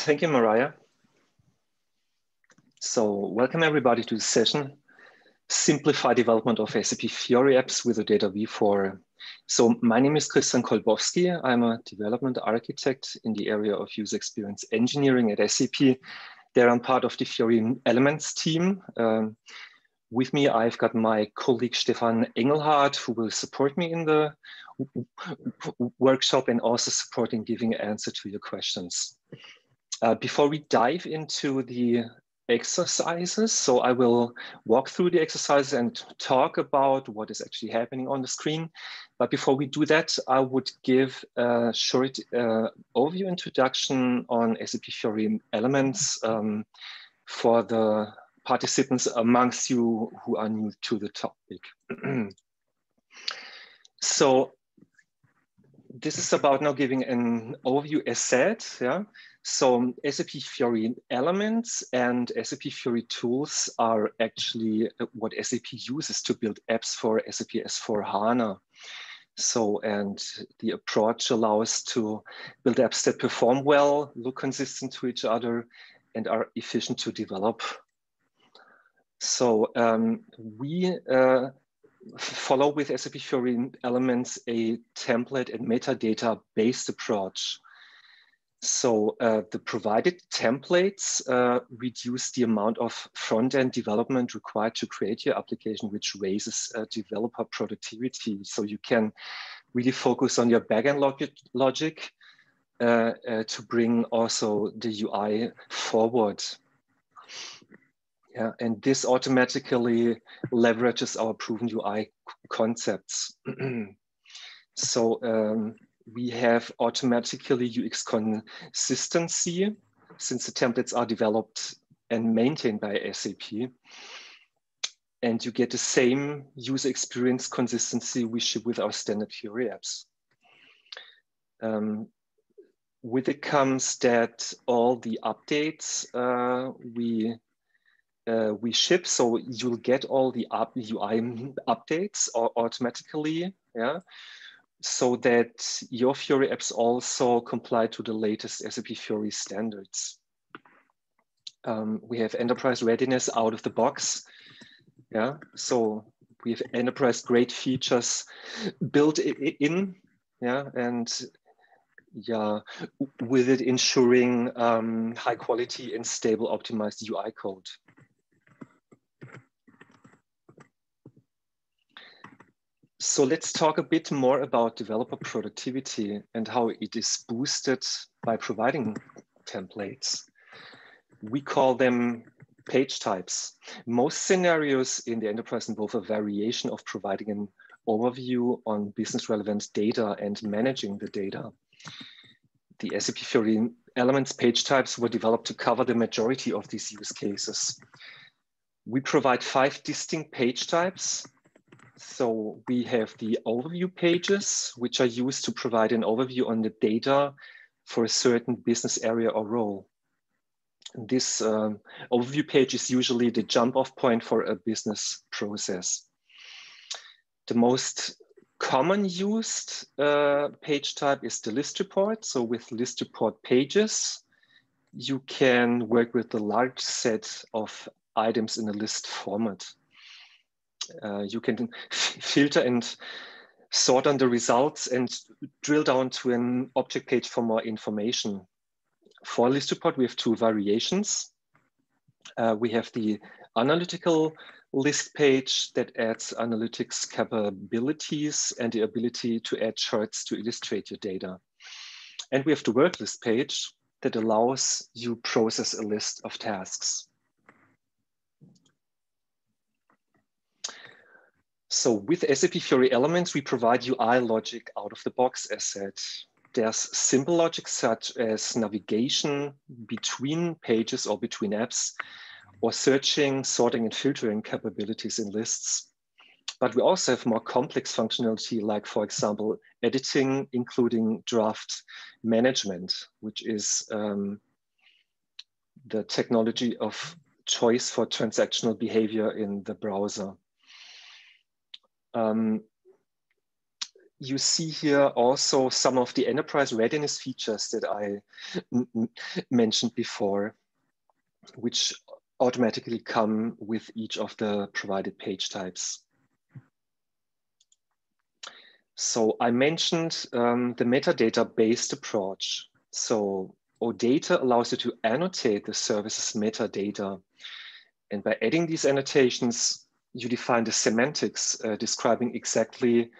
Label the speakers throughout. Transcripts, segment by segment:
Speaker 1: Thank you, Mariah. So welcome everybody to the session, Simplify Development of SAP Fiori Apps with OData V4. So my name is Christian Kolbowski. I'm a development architect in the area of user experience engineering at SAP. There I'm part of the Fiori Elements team. Um, with me, I've got my colleague Stefan Engelhardt, who will support me in the workshop and also supporting giving answer to your questions. Uh, before we dive into the exercises, so I will walk through the exercises and talk about what is actually happening on the screen. But before we do that, I would give a short uh, overview introduction on SAP Fiori Elements um, for the participants amongst you who are new to the topic. so this is about now giving an overview as said, yeah. So SAP Fiori elements and SAP Fiori tools are actually what SAP uses to build apps for SAP S4 HANA. So, and the approach allows to build apps that perform well, look consistent to each other, and are efficient to develop. So um, we uh, follow with SAP Fiori Elements a template and metadata based approach. So uh, the provided templates uh, reduce the amount of front-end development required to create your application, which raises uh, developer productivity. So you can really focus on your backend logic, logic uh, uh, to bring also the UI forward. Yeah, and this automatically leverages our proven UI concepts. so um, we have automatically UX consistency since the templates are developed and maintained by SAP. And you get the same user experience consistency we ship with our standard Fiori apps. Um, with it comes that all the updates uh, we uh, we ship. So you'll get all the up, UI updates automatically, yeah, so that your Fiori apps also comply to the latest SAP Fiori standards. Um, we have enterprise readiness out of the box. Yeah, so we have enterprise grade features built in, yeah, and yeah, with it ensuring um, high quality and stable optimized UI code. So let's talk a bit more about developer productivity and how it is boosted by providing templates. We call them page types. Most scenarios in the enterprise involve a variation of providing an overview on business relevant data and managing the data. The SAP Fiori Elements page types were developed to cover the majority of these use cases. We provide five distinct page types so we have the overview pages, which are used to provide an overview on the data for a certain business area or role. This um, overview page is usually the jump off point for a business process. The most common used uh, page type is the list report. So with list report pages, you can work with the large set of items in a list format uh, you can filter and sort on the results and drill down to an object page for more information. For list report, we have two variations. Uh, we have the analytical list page that adds analytics capabilities and the ability to add charts to illustrate your data. And we have the work list page that allows you process a list of tasks. So with SAP Fiori Elements, we provide UI logic out of the box as said. There's simple logic such as navigation between pages or between apps, or searching, sorting, and filtering capabilities in lists. But we also have more complex functionality, like, for example, editing, including draft management, which is um, the technology of choice for transactional behavior in the browser. Um, you see here also some of the enterprise readiness features that I mentioned before, which automatically come with each of the provided page types. So I mentioned um, the metadata-based approach. So OData allows you to annotate the service's metadata. And by adding these annotations, you define the semantics uh, describing exactly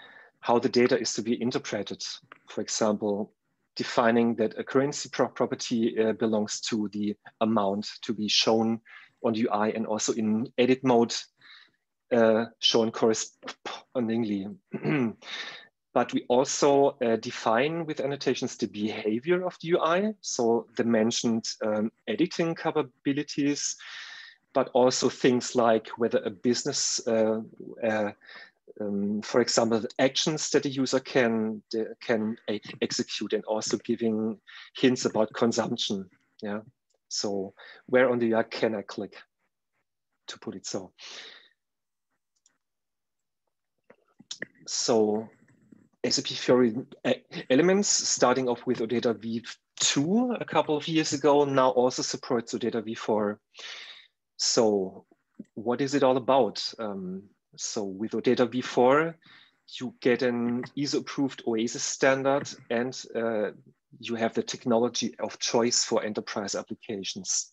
Speaker 1: how the data is to be interpreted. For example, defining that a currency pro property uh, belongs to the amount to be shown on UI and also in edit mode uh, shown correspondingly. but we also uh, define with annotations the behavior of the UI. So the mentioned um, editing capabilities, but also things like whether a business, uh, uh, um, for example, actions that a user can can execute, and also giving hints about consumption. Yeah. So where on the UI can I click, to put it so. So SAP Fiori elements, starting off with OData v2 a couple of years ago, now also supports OData v4. So what is it all about? Um, so with OData v4, you get an ISO-approved OASIS standard and uh, you have the technology of choice for enterprise applications.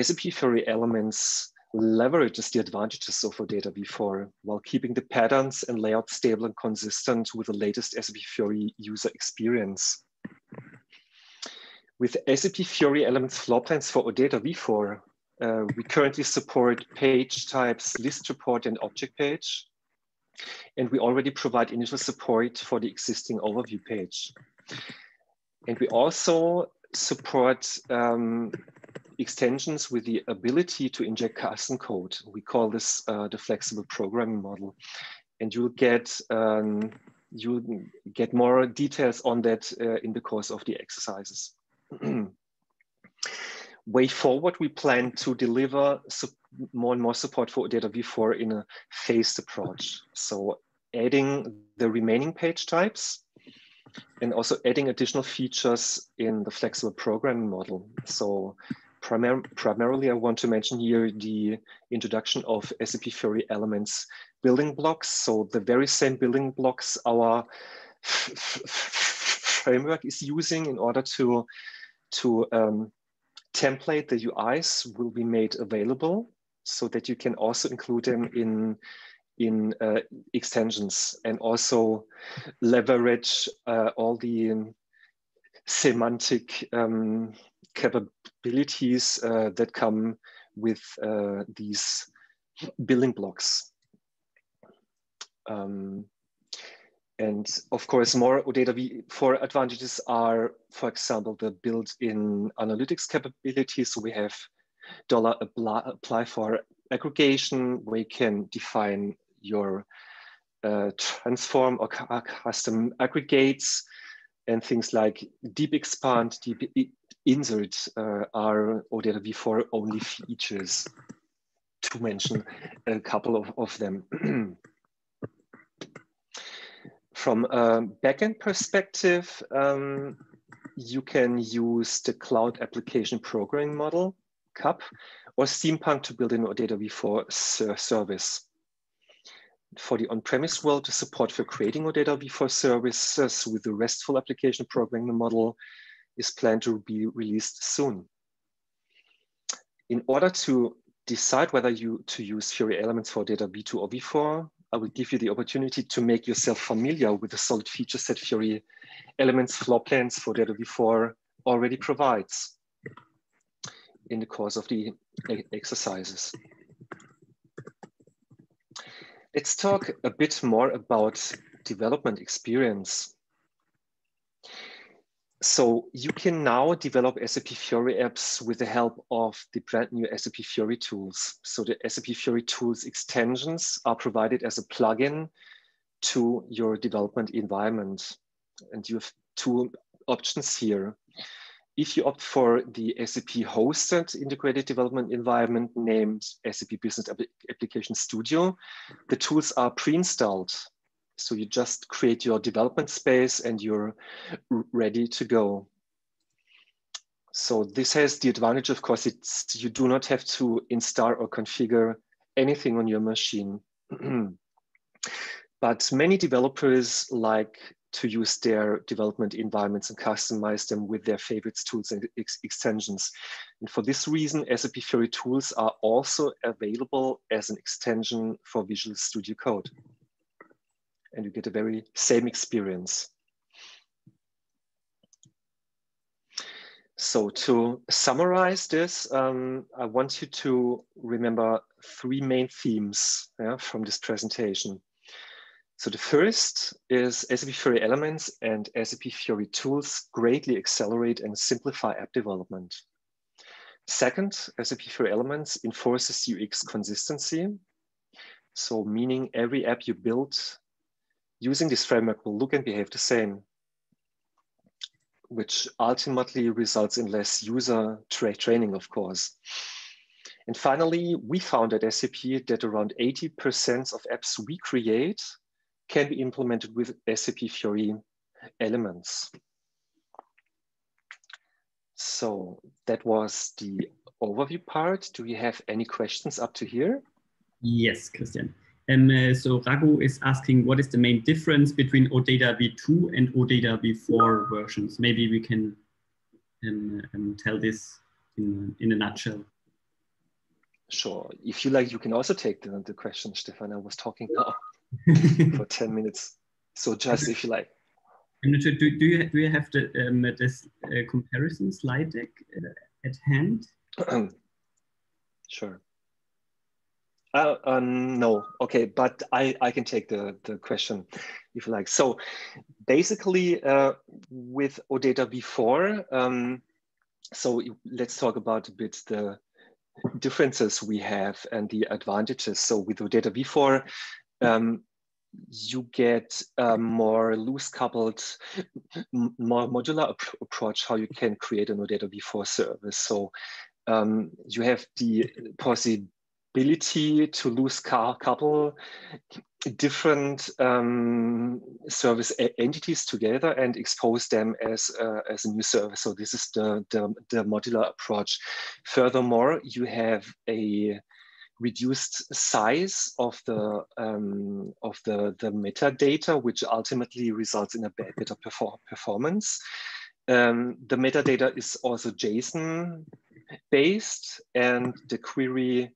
Speaker 1: SAP Fiori Elements leverages the advantages of OData v4 while keeping the patterns and layout stable and consistent with the latest SAP Fiori user experience. With SAP Fiori Elements floor plans for OData v4, uh, we currently support page types, list report, and object page. And we already provide initial support for the existing overview page. And we also support um, extensions with the ability to inject custom code. We call this uh, the flexible programming model. And you'll get um, you'll get more details on that uh, in the course of the exercises. way forward, we plan to deliver more and more support for OData v4 in a phased approach. So adding the remaining page types and also adding additional features in the flexible programming model. So primar primarily, I want to mention here the introduction of SAP Fiori Elements building blocks. So the very same building blocks our framework is using in order to, to um, template the UIs will be made available so that you can also include them in in uh, extensions and also leverage uh, all the um, semantic um, capabilities uh, that come with uh, these building blocks. Um, and of course, more OData v4 advantages are, for example, the built-in analytics capabilities. So we have dollar apply for aggregation, We can define your uh, transform or custom aggregates and things like deep expand, deep insert uh, are OData v4 only features to mention a couple of, of them. From a backend perspective, um, you can use the Cloud Application Programming Model, CAP, or Steampunk to build an OData v4 service. For the on-premise world, the support for creating OData v4 services with the RESTful application programming model is planned to be released soon. In order to decide whether you to use Fiori elements for OData v2 or v4, I will give you the opportunity to make yourself familiar with the solid feature set Fiori elements floor plans for OData v4 already provides in the course of the exercises. Let's talk a bit more about development experience. So you can now develop SAP Fiori apps with the help of the brand new SAP Fiori tools. So the SAP Fiori tools extensions are provided as a plugin to your development environment. And you have two options here. If you opt for the SAP hosted integrated development environment named SAP Business Application Studio, the tools are pre-installed So you just create your development space and you're ready to go. So this has the advantage, of course, it's you do not have to install or configure anything on your machine. but many developers like to use their development environments and customize them with their favorites tools and ex extensions. And for this reason, SAP Fiori tools are also available as an extension for Visual Studio Code. And you get a very same experience. So to summarize this, um, I want you to remember three main themes yeah, from this presentation. So the first is SAP Fiori Elements and SAP Fiori tools greatly accelerate and simplify app development. Second, SAP Fiori Elements enforces UX consistency. So meaning every app you build using this framework will look and behave the same, which ultimately results in less user tra training, of course. And finally, we found at SAP that around 80% of apps we create can be implemented with SAP Fiori elements. So that was the overview part. Do we have any questions up to here?
Speaker 2: Yes, Christian. Um, uh, so Raghu is asking what is the main difference between OData v2 and OData v4 versions? Maybe we can um, um, tell this in, in a nutshell.
Speaker 1: Sure. If you like, you can also take the, the question, Stefan. I was talking now. for 10 minutes. So just if you like.
Speaker 2: I'm not sure, do, do, you, do you have the, um, this uh, comparison slide deck uh, at hand?
Speaker 1: sure. Uh, um, no, okay, but I, I can take the, the question if you like. So basically uh, with OData v4, um, so let's talk about a bit the differences we have and the advantages. So with OData v4, um, you get a more loose coupled, more modular ap approach how you can create an OData v4 service. So um, you have the possibility to loose car couple different um, service entities together and expose them as, uh, as a new service. So this is the, the, the modular approach. Furthermore, you have a reduced size of the um, of the the metadata, which ultimately results in a better perform performance. Um, the metadata is also JSON based, and the query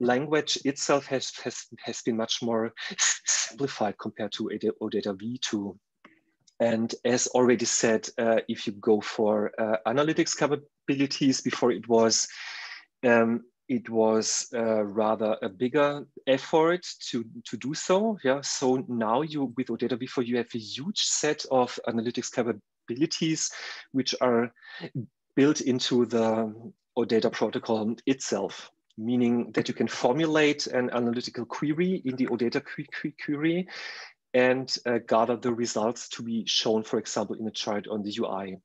Speaker 1: language itself has, has has been much more simplified compared to OData v2. And as already said, uh, if you go for uh, analytics capabilities, before it was um, it was uh, rather a bigger effort to, to do so. Yeah. So now you with OData v4 you have a huge set of analytics capabilities which are built into the OData protocol itself, meaning that you can formulate an analytical query in the OData query and uh, gather the results to be shown, for example, in a chart on the UI.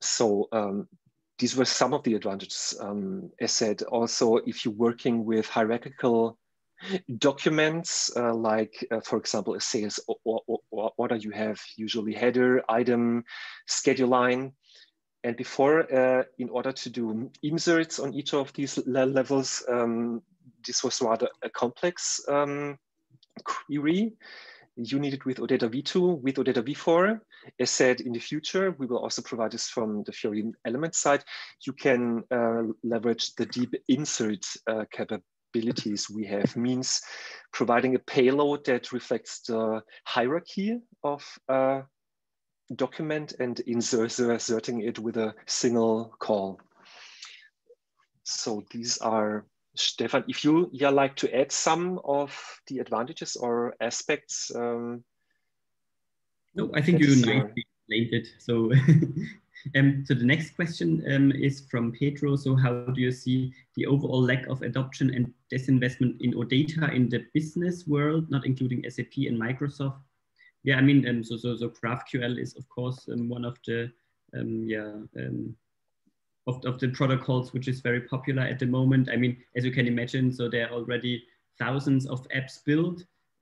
Speaker 1: So um, these were some of the advantages. Um, as said, also if you're working with hierarchical documents, uh, like uh, for example, a sales order, you have usually header, item, schedule line. And before, uh, in order to do inserts on each of these levels, um, this was rather a complex um, query you need it with OData v2, with OData v4. As said, in the future, we will also provide this from the Fiori element side. You can uh, leverage the deep insert uh, capabilities we have, means providing a payload that reflects the hierarchy of a document and inserting it with a single call. So these are Stefan, if you yeah like to add some of the advantages or aspects. Um,
Speaker 2: no, I think you nicely explained it. So, um, so the next question um, is from Pedro. So, how do you see the overall lack of adoption and disinvestment in OData in the business world, not including SAP and Microsoft? Yeah, I mean, um, so so so GraphQL is of course um, one of the um, yeah um, of, of the protocols, which is very popular at the moment. I mean, as you can imagine, so there are already thousands of apps built.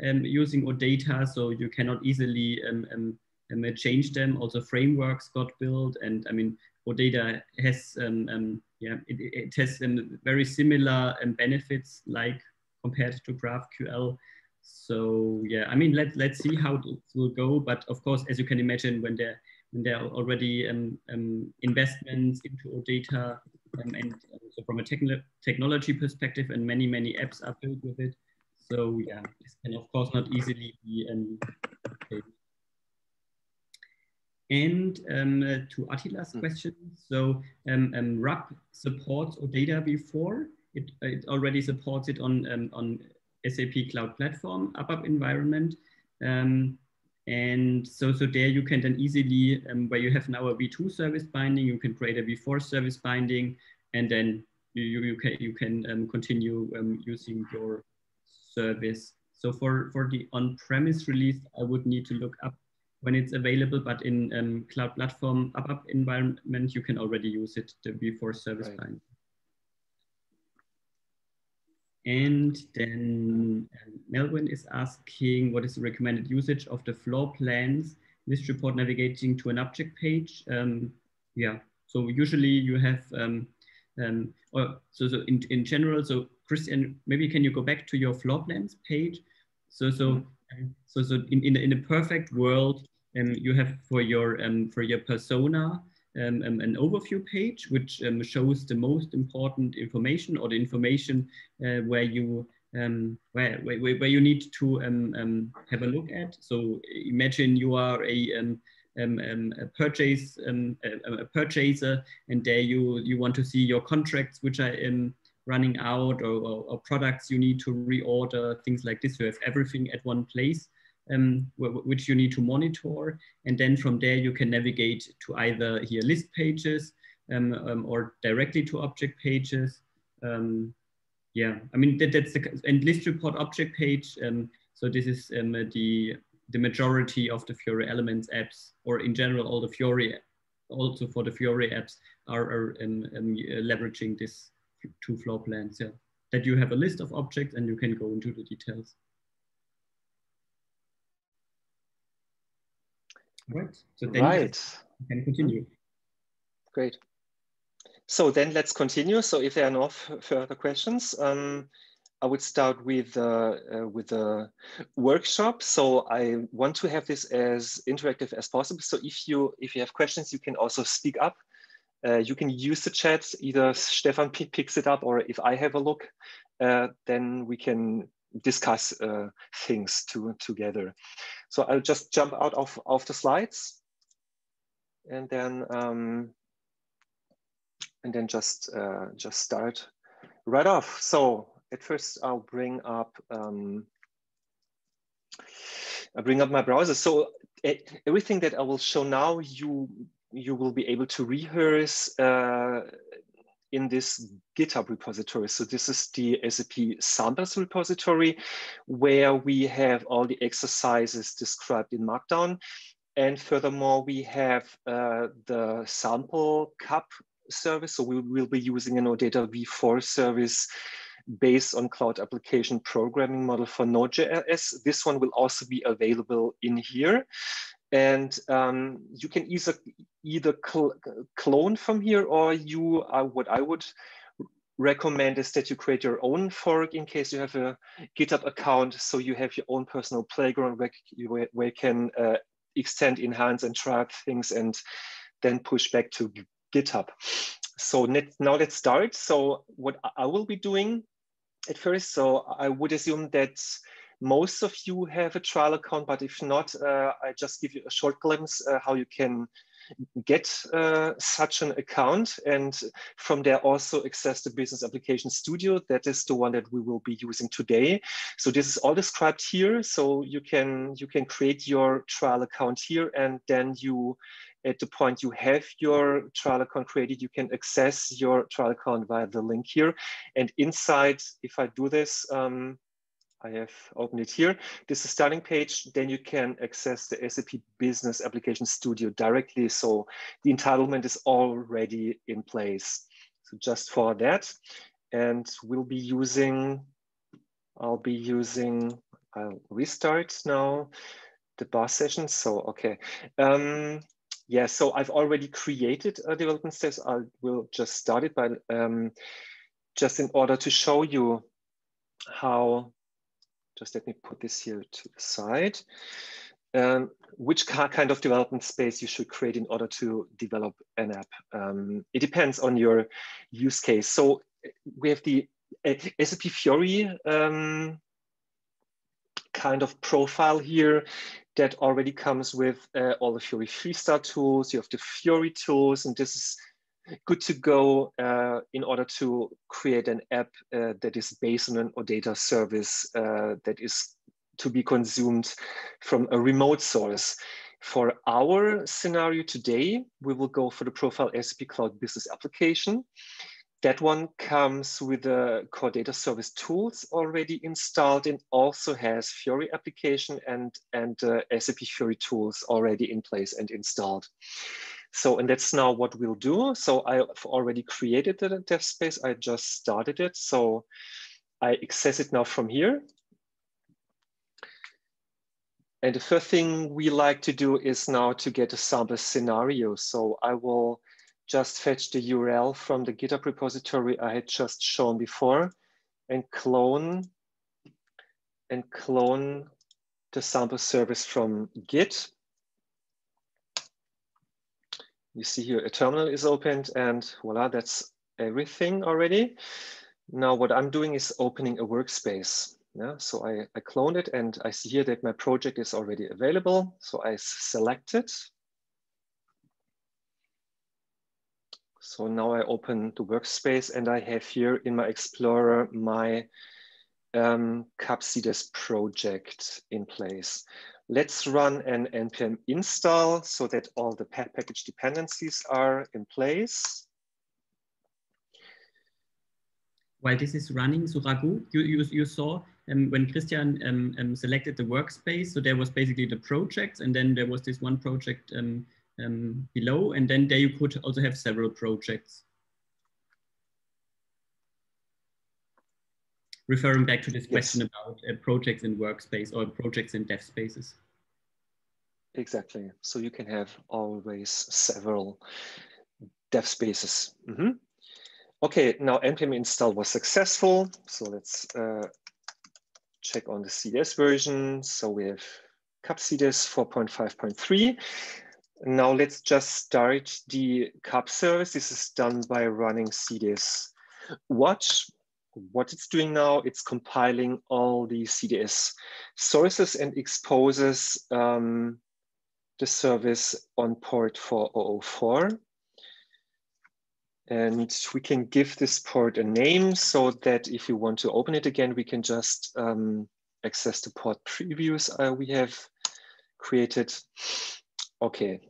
Speaker 2: um, using OData, so you cannot easily um, um, um, change them. Also, frameworks got built, and I mean, OData has um, yeah, it, it has very similar benefits like compared to GraphQL. So yeah, I mean, let let's see how it will go. But of course, as you can imagine, when there when there are already um, um, investments into data, um, and so from a techn technology perspective, and many many apps are built with it. So yeah, this can of course not easily be um, and um, uh, to Attila's mm. question, so um, um, RAP supports OData v4. It, it already supports it on, um, on SAP Cloud Platform ABAP environment. Um, and so, so there you can then easily, um, where you have now a V2 service binding, you can create a V4 service binding, and then you, you can, you can continue using your service. So for, for the on-premise release, I would need to look up when it's available, but in um, cloud platform ABAP environment, you can already use it, the V4 service right. line. And then um, Melvin is asking, what is the recommended usage of the floor plans list report navigating to an object page? Um, yeah, so usually you have, um, um, or so, so in, in general, so Christian, maybe can you go back to your floor plans page? So, so mm-hmm. So, so in, in, in a perfect world, um, you have for your um, for your persona um, um an overview page which um, shows the most important information or the information uh, where you um, where, where, where you need to have a look at. So imagine you are a um, um, a purchase um, a, a, purchaser, and there you you want to see your contracts which are in running out or, or, or, products you need to reorder, things like this. You have everything at one place, um, which you need to monitor. And then from there, you can navigate to either here list pages um, um, or directly to object pages. Um, yeah, I mean, that, that's the and list report object page. Um, so this is um, the, the majority of the Fiori Elements apps, or in general, all the Fiori, also for the Fiori apps are, are leveraging this two floor plans, yeah. That you have a list of objects and you can go into the details. Right, so then right. you can continue.
Speaker 1: Great. So then let's continue. So if there are no further questions, um, I would start with uh, uh, with a workshop. So I want to have this as interactive as possible. So if you if you have questions, you can also speak up uh, you can use the chat, either Stefan picks it up or if I have a look, uh, then we can discuss uh, things to, together. So I'll just jump out of, of the slides and then um, and then just uh, just start right off. So at first I'll bring up um, I bring up my browser. So everything that I will show now, you you will be able to rehearse uh, in this GitHub repository. So this is the SAP samples repository where we have all the exercises described in Markdown. And furthermore, we have uh, the sample CAP service. So we will be using an OData v4 service based on cloud application programming model for Node.js. This one will also be available in here. And um, you can either, either cl clone from here or you, uh, what I would recommend is that you create your own fork in case you have a GitHub account. So you have your own personal playground where you, where you can uh, extend, enhance, and track things and then push back to GitHub. So now let's start. So what I will be doing at first, so I would assume that most of you have a trial account, but if not, uh, I just give you a short glimpse uh, how you can get uh, such an account and from there also access the business application studio. That is the one that we will be using today. So this is all described here. So you can you can create your trial account here and then you at the point you have your trial account created you can access your trial account via the link here. And inside if i do this um, I have opened it here. This is the starting page. Then you can access the SAP Business Application Studio directly. So the entitlement is already in place. So just for that. And we'll be using, I'll be using, I'll restart now the BAS session. So, okay. Um, yeah, so I've already created a development steps. I will just start it by um, just in order to show you how, just let me put this here to the side, um, which kind of development space you should create in order to develop an app. Um, it depends on your use case. So we have the uh, SAP Fiori um, kind of profile here that already comes with uh, all the Fiori Freestyle tools. You have the Fiori tools, and this is good to go uh, in order to create an app uh, that is based on an OData service uh, that is to be consumed from a remote source. For our scenario today, we will go for the Profile SAP Cloud Business application. That one comes with the core data service tools already installed and also has Fiori application and, and uh, SAP Fiori tools already in place and installed. So, and that's now what we'll do. So I've already created the dev space. I just started it. So I access it now from here. And the first thing we like to do is now to get a sample scenario. So I will just fetch the URL from the GitHub repository I had just shown before and clone and clone the sample service from Git. You see here a terminal is opened and voila, that's everything already. Now what I'm doing is opening a workspace. Yeah, so I, I cloned it and I see here that my project is already available. So I select it So now I open the workspace and I have here in my Explorer my um, CapCDS project in place. Let's run an npm install so that all the package dependencies are in place.
Speaker 2: While this is running, so Raghu, you, you, you saw um, when Christian um, um, selected the workspace, so there was basically the projects and then there was this one project um, um, below, and then there you could also have several projects. Referring back to this question about uh, projects in workspace or projects in dev spaces.
Speaker 1: Exactly. So you can have always several dev spaces. Mm -hmm. Okay, now npm install was successful. So let's uh, check on the CDS version. So we have CapCDS 4.5.3. Now let's just start the CAP service. This is done by running CDS watch. What it's doing now, it's compiling all the CDS sources and exposes um, the service on port 4004. And we can give this port a name so that if you want to open it again, we can just um, access the port previews uh, we have created. Okay,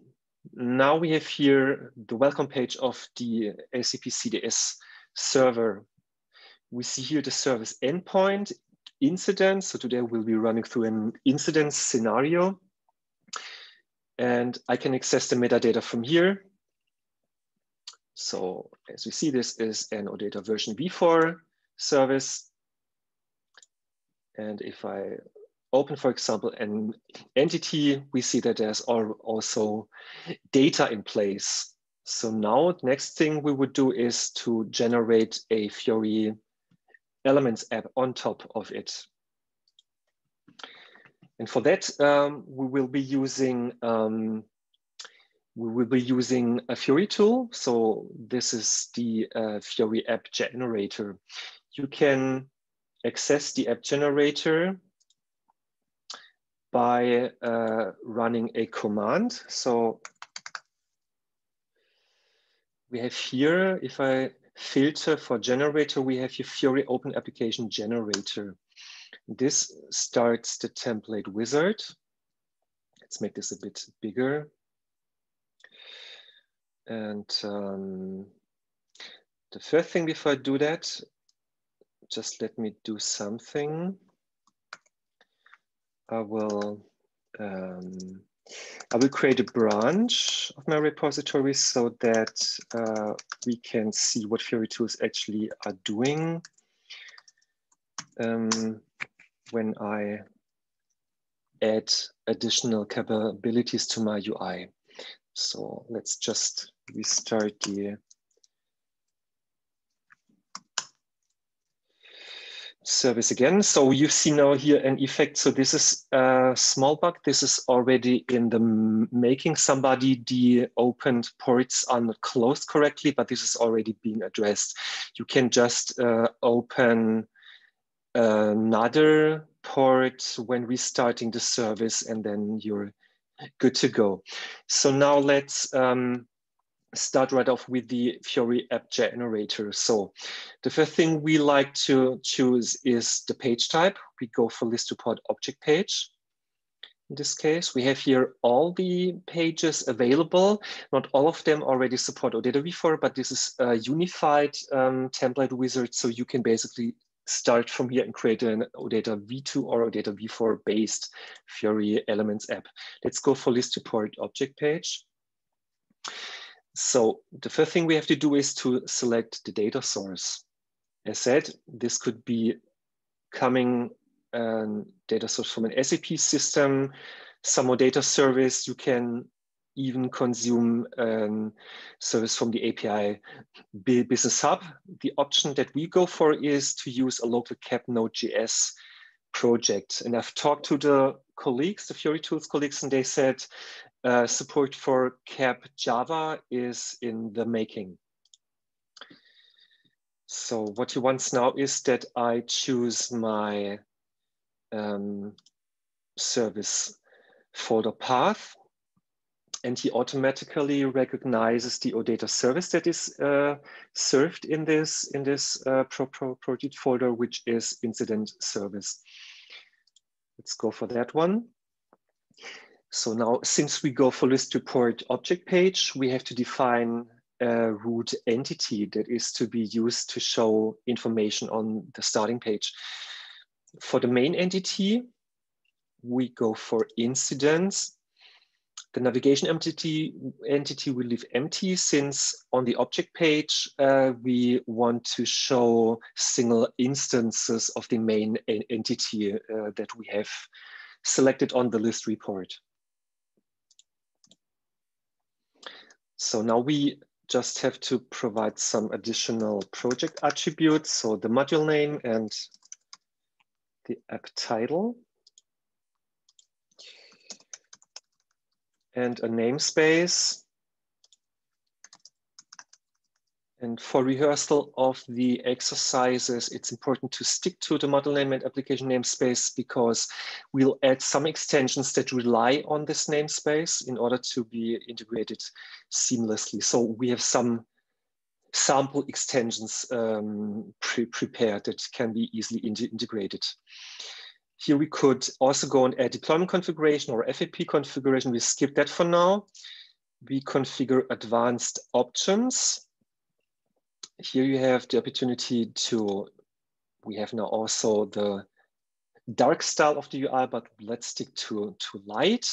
Speaker 1: now we have here the welcome page of the SAP CDS server. We see here the service endpoint incident. So today we'll be running through an incident scenario. And I can access the metadata from here. So as we see, this is an OData version v4 service. And if I open, for example, an entity, we see that there's also data in place. So now next thing we would do is to generate a Fiori Elements app on top of it. And for that, um, we will be using um, we will be using a Fiori tool. So this is the uh, Fiori app generator. You can access the app generator by uh, running a command. So we have here, if I filter for generator, we have here Fiori Open Application Generator. This starts the template wizard. Let's make this a bit bigger. And um, the first thing before I do that, just let me do something. I will um, I will create a branch of my repository so that uh, we can see what Fiori tools actually are doing um, when I add additional capabilities to my UI. So let's just restart the service again. So you see now here an effect. So this is a small bug. This is already in the making. Somebody the opened ports are not closed correctly, but this is already being addressed. You can just uh, open another port when restarting the service and then you're good to go. So now let's um, start right off with the Fiori app generator. So the first thing we like to choose is the page type. We go for list report object page. In this case, we have here all the pages available. Not all of them already support OData v4, but this is a unified um, template wizard. So you can basically start from here and create an OData v2 or OData v4 based Fiori Elements app. Let's go for list report object page. So the first thing we have to do is to select the data source. As said, this could be coming um, data source from an SAP system, some more data service. You can even consume um, service from the API Business Hub. The option that we go for is to use a local CAP Node.js project. And I've talked to the colleagues, the Fiori Tools colleagues, and they said uh, support for CAP Java is in the making. So what he wants now is that I choose my um, service folder path and he automatically recognizes the OData service that is uh, served in this in this uh, pro, pro project folder, which is incident service. Let's go for that one. So now, since we go for list report object page, we have to define a root entity that is to be used to show information on the starting page. For the main entity, we go for incidents. The navigation entity, entity will leave empty since on the object page, uh, we want to show single instances of the main entity uh, that we have selected on the list report. So now we just have to provide some additional project attributes. So the module name and the app title. And a namespace. And for rehearsal of the exercises, it's important to stick to the model name and application namespace because we'll add some extensions that rely on this namespace in order to be integrated seamlessly. So we have some sample extensions um, pre prepared that can be easily in integrated. Here we could also go and add deployment configuration or FLP configuration. We skip that for now. We configure advanced options here you have the opportunity to, we have now also the dark style of the UI, but let's stick to, to light.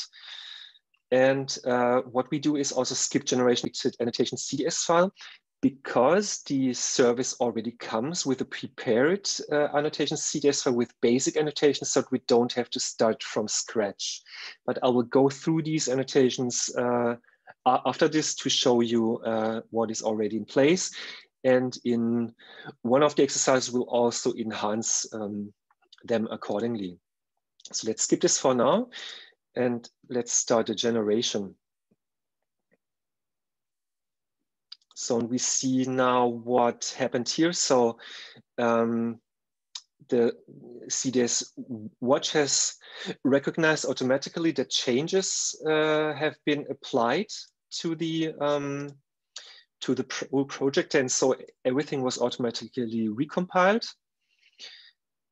Speaker 1: And uh, what we do is also skip generation annotation CDS file because the service already comes with a prepared uh, annotation CDS file with basic annotations so we don't have to start from scratch. But I will go through these annotations uh, after this to show you uh, what is already in place. And in one of the exercises, we'll also enhance um, them accordingly. So let's skip this for now and let's start a generation. So we see now what happened here. So um, the CDS watch has recognized automatically that changes uh, have been applied to the um, to the whole project. And so everything was automatically recompiled.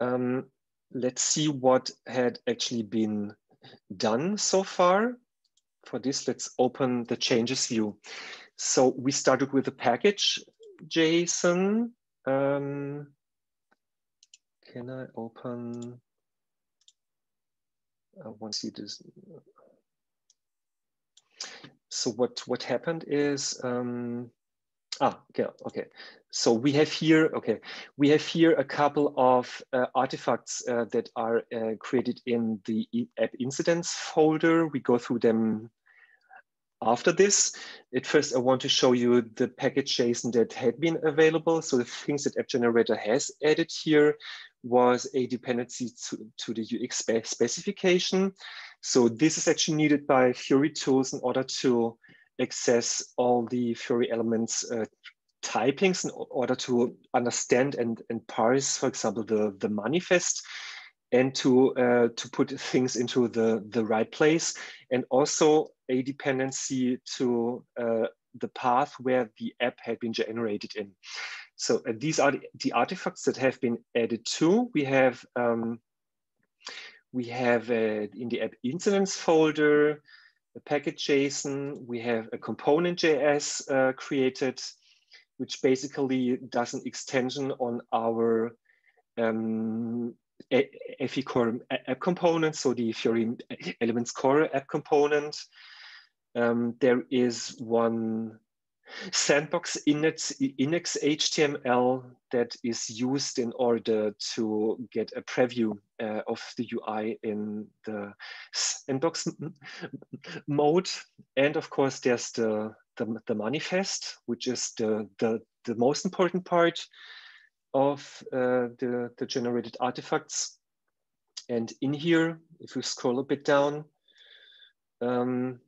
Speaker 1: Um, let's see what had actually been done so far. For this, let's open the changes view. So we started with the package JSON. Um, can I open? I want to see this. So what, what happened is um, Ah, okay, okay. So we have here, okay, we have here a couple of uh, artifacts uh, that are uh, created in the app incidents folder. We go through them after this. At first, I want to show you the package JSON that had been available. So the things that App Generator has added here was a dependency to, to the UX spe specification. So this is actually needed by Fiori tools in order to access all the Fiori elements uh, typings in order to understand and, and parse, for example, the, the manifest and to, uh, to put things into the, the right place. And also a dependency to uh, the path where the app had been generated in. So uh, these are the, the, artifacts that have been added to. We have um, we have uh, in the app incidents folder, a package JSON, we have a component JS uh, created, which basically does an extension on our um, FE core app component, so the Fiori Elements core app component. Um, there is one sandbox index, index HTML that is used in order to get a preview uh, of the UI in the sandbox mode. And of course, there's the, the, the, manifest, which is the, the, the most important part of uh, the, the generated artifacts. And in here, if we scroll a bit down, um,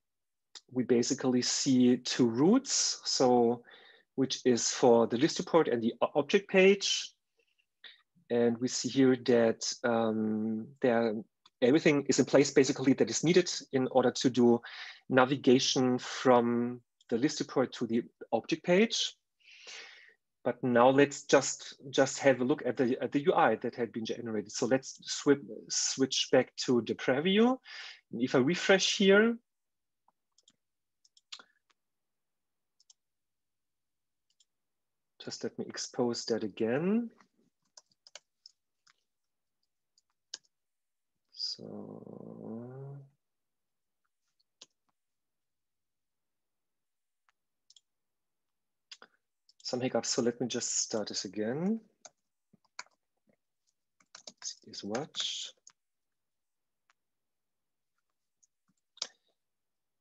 Speaker 1: we basically see two routes. So, which is for the list report and the object page. And we see here that um, there, everything is in place basically that is needed in order to do navigation from the list report to the object page. But now let's just just have a look at the at the UI that had been generated. So let's switch switch back to the preview. If I refresh here, Just let me expose that again. So some hiccups. So let me just start this again. Is watch.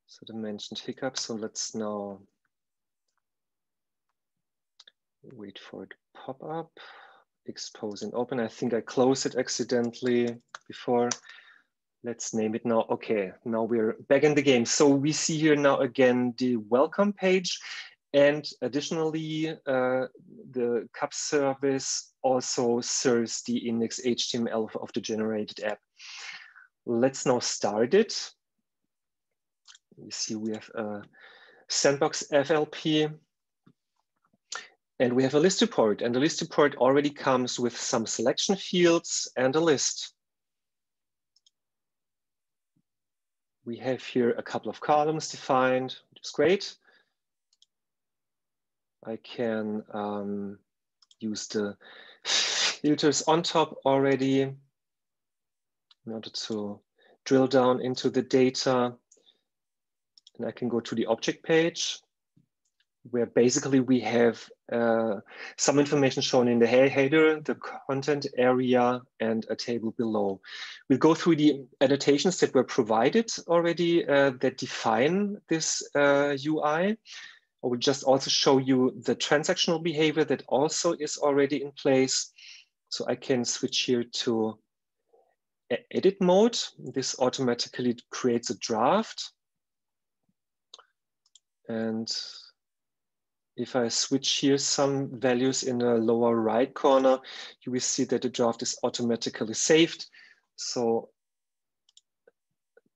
Speaker 1: So the mentioned hiccups. So let's now wait for it to pop up, expose and open. I think I closed it accidentally before. Let's name it now. Okay, now we're back in the game. So we see here now again the welcome page. And additionally, uh, the CAP service also serves the index HTML of the generated app. Let's now start it. You see we have a sandbox FLP and we have a list report and the list report already comes with some selection fields and a list. We have here a couple of columns defined, which is great. I can um, use the filters on top already in order to drill down into the data. And I can go to the object page where basically we have uh, some information shown in the header, the content area, and a table below. We'll go through the annotations that were provided already uh, that define this uh, UI. I will just also show you the transactional behavior that also is already in place. So I can switch here to edit mode. This automatically creates a draft. And if I switch here some values in the lower right corner, you will see that the draft is automatically saved. So,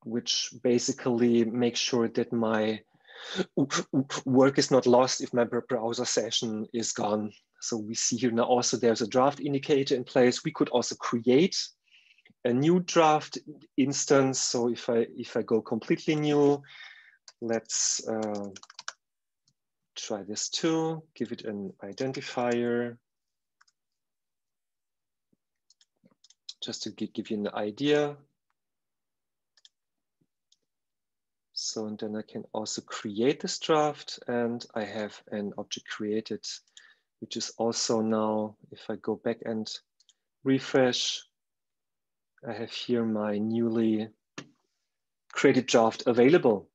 Speaker 1: which basically makes sure that my work is not lost if my browser session is gone. So we see here now also there's a draft indicator in place. We could also create a new draft instance. So if I if I go completely new, let's uh, try this too, give it an identifier. Just to give you an idea. So and then I can also create this draft and I have an object created, which is also now, if I go back and refresh, I have here my newly created draft available.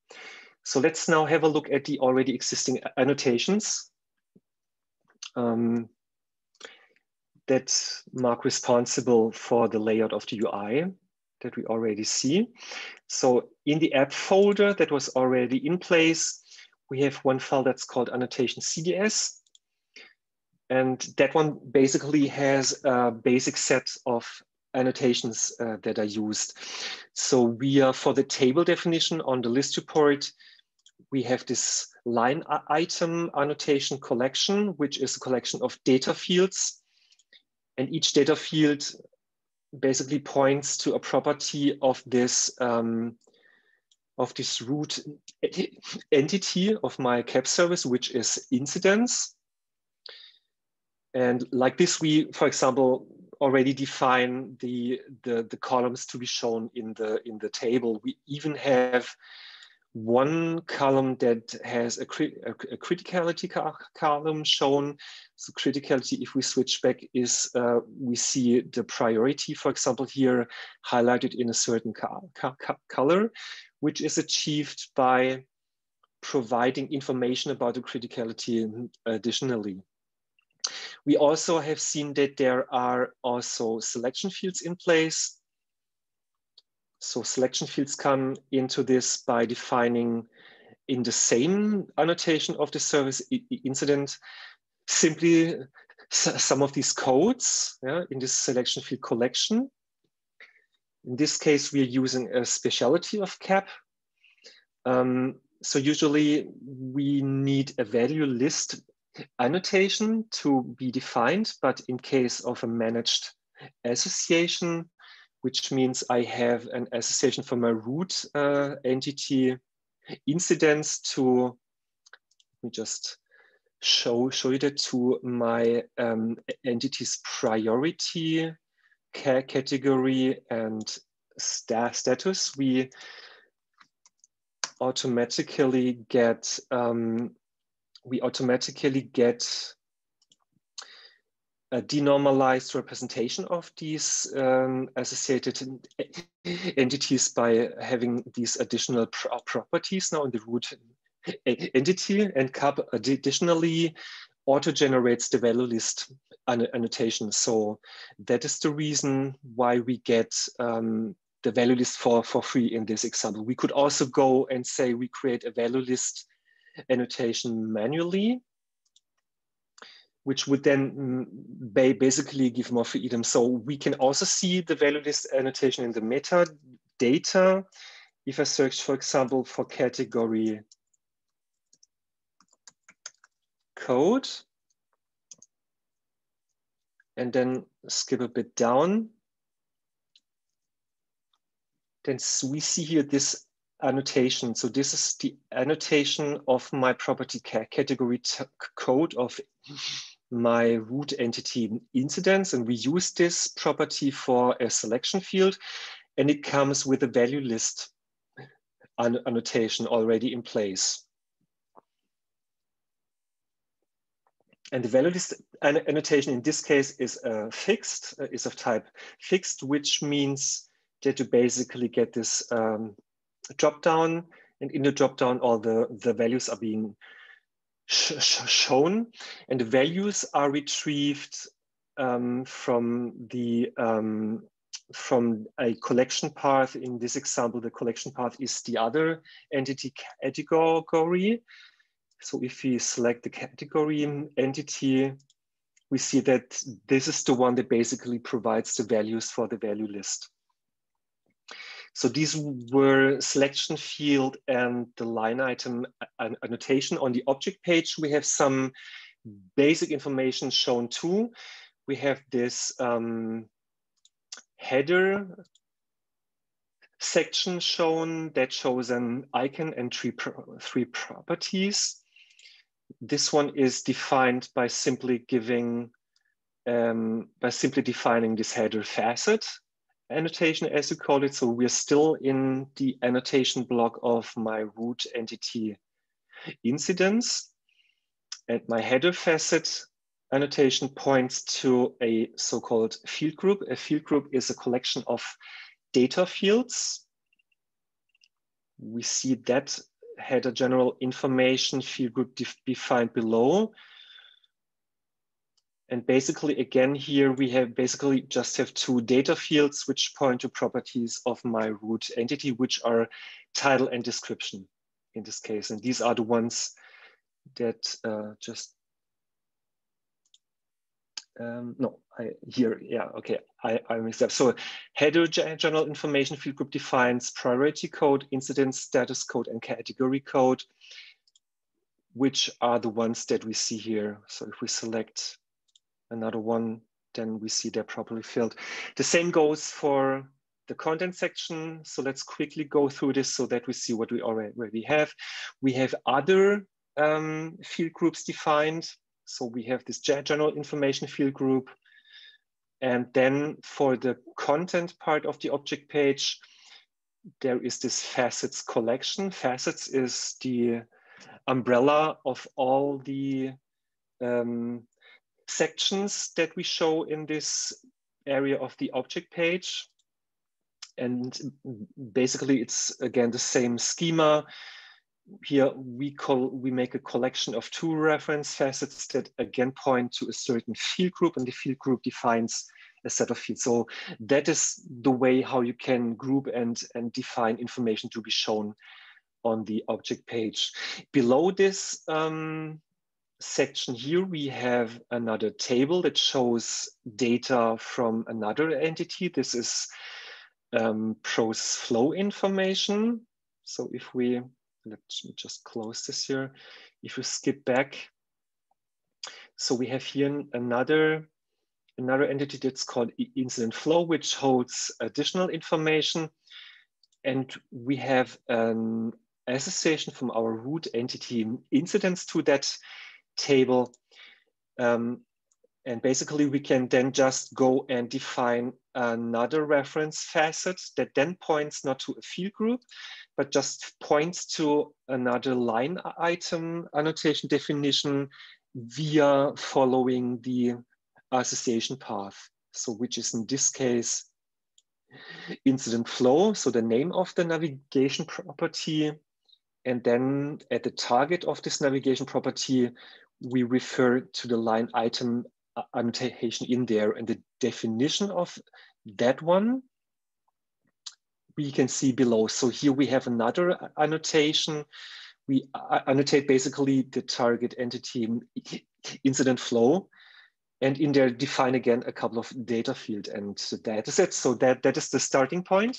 Speaker 1: So let's now have a look at the already existing annotations um, that mark responsible for the layout of the UI that we already see. So in the app folder that was already in place, we have one file that's called annotation CDS. And that one basically has a basic set of annotations uh, that are used. So we are for the table definition on the list report, we have this line item annotation collection, which is a collection of data fields. And each data field basically points to a property of this um, of this root entity of my CAP service, which is incidents. And like this, we, for example, already define the, the, the columns to be shown in the, in the table. We even have one column that has a, crit a, criticality column shown. So criticality, if we switch back, is uh, we see the priority, for example, here highlighted in a certain co co color, which is achieved by providing information about the criticality additionally. We also have seen that there are also selection fields in place so selection fields come into this by defining in the same annotation of the service incident, simply some of these codes yeah, in this selection field collection. In this case, we are using a specialty of CAP. Um, so usually we need a value list annotation to be defined, but in case of a managed association, which means I have an association for my root uh, entity incidents to, let me just show, show you that to my um, entity's priority category and sta status. We automatically get um, we automatically get a denormalized representation of these um, associated entities by having these additional pro properties now in the root entity and CAP additionally auto-generates the value list annotation. So that is the reason why we get um, the value list for, for free in this example. We could also go and say we create a value list annotation manually which would then mm, basically give more freedom. So we can also see the value list annotation in the metadata. If I search, for example, for category code, and then skip a bit down, then we see here this annotation. So this is the annotation of my property category code of my root entity incidents and we use this property for a selection field and it comes with a value list annotation already in place. And the value list annotation in this case is uh, fixed, uh, is of type fixed, which means that you basically get this um, drop down and in the drop down all the, the values are being sh shown and the values are retrieved um, from the um, from a collection path. In this example, the collection path is the other entity category. So if we select the category entity, we see that this is the one that basically provides the values for the value list. So these were selection field and the line item annotation. On the object page, we have some basic information shown too. We have this um, header section shown that shows an icon and three, pro three properties. This one is defined by simply giving, um, by simply defining this header facet annotation, as you call it. So we're still in the annotation block of my root entity incidents. And my header facet annotation points to a so-called field group. A field group is a collection of data fields. We see that header general information field group defined below. And basically, again, here we have basically just have two data fields which point to properties of my root entity, which are title and description in this case. And these are the ones that uh, just um, no, I here, yeah, okay, I, I mixed up. So header general information field group defines priority code, incident status code, and category code, which are the ones that we see here. So if we select another one, then we see they're properly filled. The same goes for the content section. So let's quickly go through this so that we see what we already have. We have other um, field groups defined. So we have this general information field group. And then for the content part of the object page, there is this facets collection. Facets is the umbrella of all the um, sections that we show in this area of the object page. And basically it's again the same schema. Here we call we make a collection of two reference facets that again point to a certain field group and the field group defines a set of fields. So that is the way how you can group and and define information to be shown on the object page. Below this um, section here we have another table that shows data from another entity this is um, process flow information so if we let me just close this here. If we skip back, so we have here another, another entity that's called incident flow, which holds additional information. And we have an association from our root entity incidents to that table. Um, and basically we can then just go and define another reference facet that then points not to a field group, but just points to another line item annotation definition via following the association path. So which is in this case, incident flow. So the name of the navigation property. And then at the target of this navigation property, we refer to the line item uh, annotation in there and the definition of that one we can see below. So here we have another uh, annotation. We uh, annotate basically the target entity incident flow and in there define again a couple of data field and data sets. So that, that is the starting point.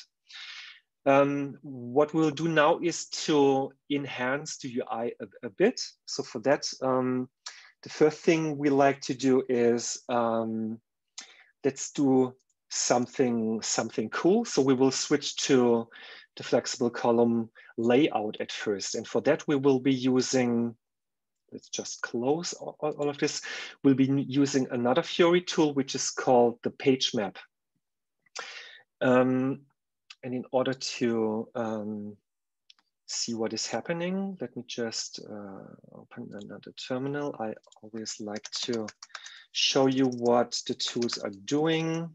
Speaker 1: Um, what we'll do now is to enhance the UI a, a bit. So for that, um, the first thing we like to do is um, let's do something something cool. So we will switch to the flexible column layout at first. And for that, we will be using, let's just close all, all of this. We'll be using another Fiori tool, which is called the page map. Um, and in order to um, see what is happening, let me just uh, open another terminal. I always like to show you what the tools are doing.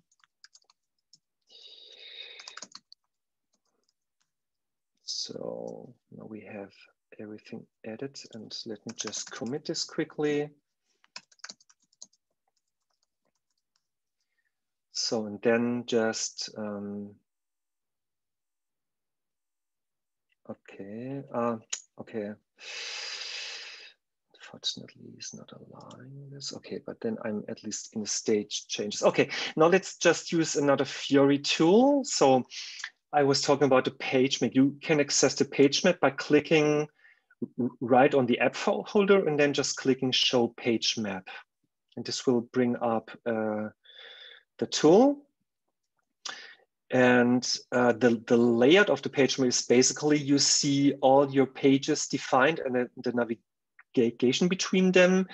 Speaker 1: So now we have everything added and let me just commit this quickly. So, and then just, um, okay, uh, okay. Unfortunately, it's not allowing this. Okay, but then I'm at least in the stage changes. Okay, now let's just use another Fiori tool. So I was talking about the page map. You can access the page map by clicking right on the app folder and then just clicking show page map. And this will bring up uh, the tool. And uh, the, the layout of the page is basically you see all your pages defined and the, the navigation between them.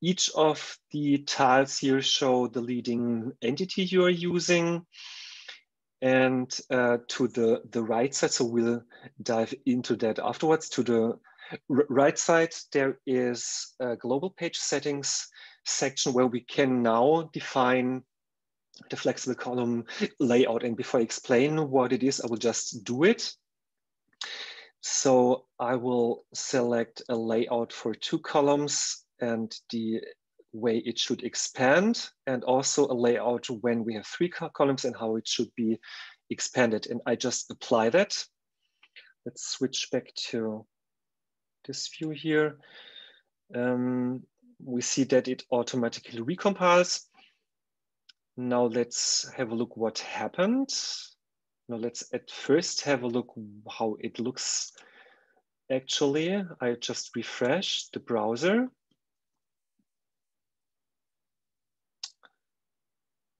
Speaker 1: Each of the tiles here show the leading entity you are using. And uh, to the, the right side, so we'll dive into that afterwards. To the right side, there is a global page settings section where we can now define the flexible column layout. And before I explain what it is, I will just do it. So I will select a layout for two columns and the way it should expand and also a layout when we have three columns and how it should be expanded. And I just apply that. Let's switch back to this view here. Um, we see that it automatically recompiles. Now let's have a look what happened. Now let's at first have a look how it looks actually. I just refresh the browser.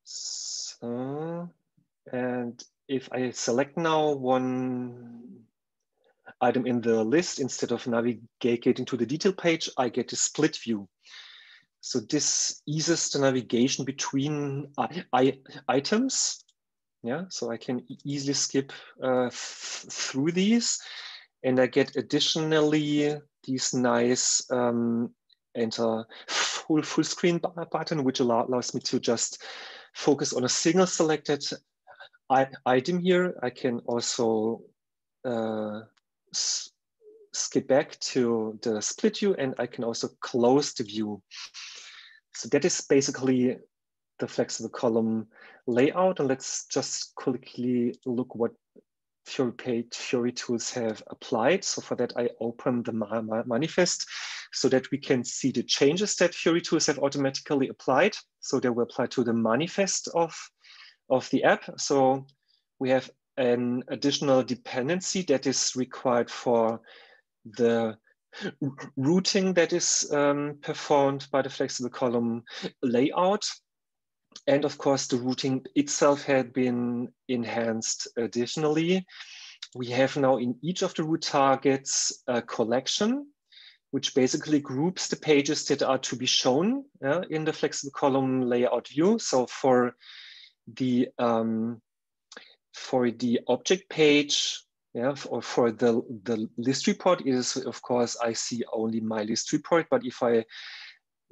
Speaker 1: So, and if I select now one item in the list, instead of navigating to the detail page, I get a split view. So this eases the navigation between items. Yeah, so I can easily skip uh, through these. And I get additionally these nice um, enter full, full screen button, which allows me to just focus on a single selected item here. I can also uh, skip back to the split view and I can also close the view. So that is basically the flexible column layout. And let's just quickly look what Fiori page Fiori tools have applied. So for that, I open the ma ma manifest so that we can see the changes that Fury tools have automatically applied. So they will apply to the manifest of, of the app. So we have an additional dependency that is required for the routing that is um, performed by the flexible column layout. And of course, the routing itself had been enhanced additionally. We have now in each of the route targets a collection, which basically groups the pages that are to be shown uh, in the flexible column layout view. So for the um, for the object page, yeah, or for the, the list report is, of course, I see only my list report. But if I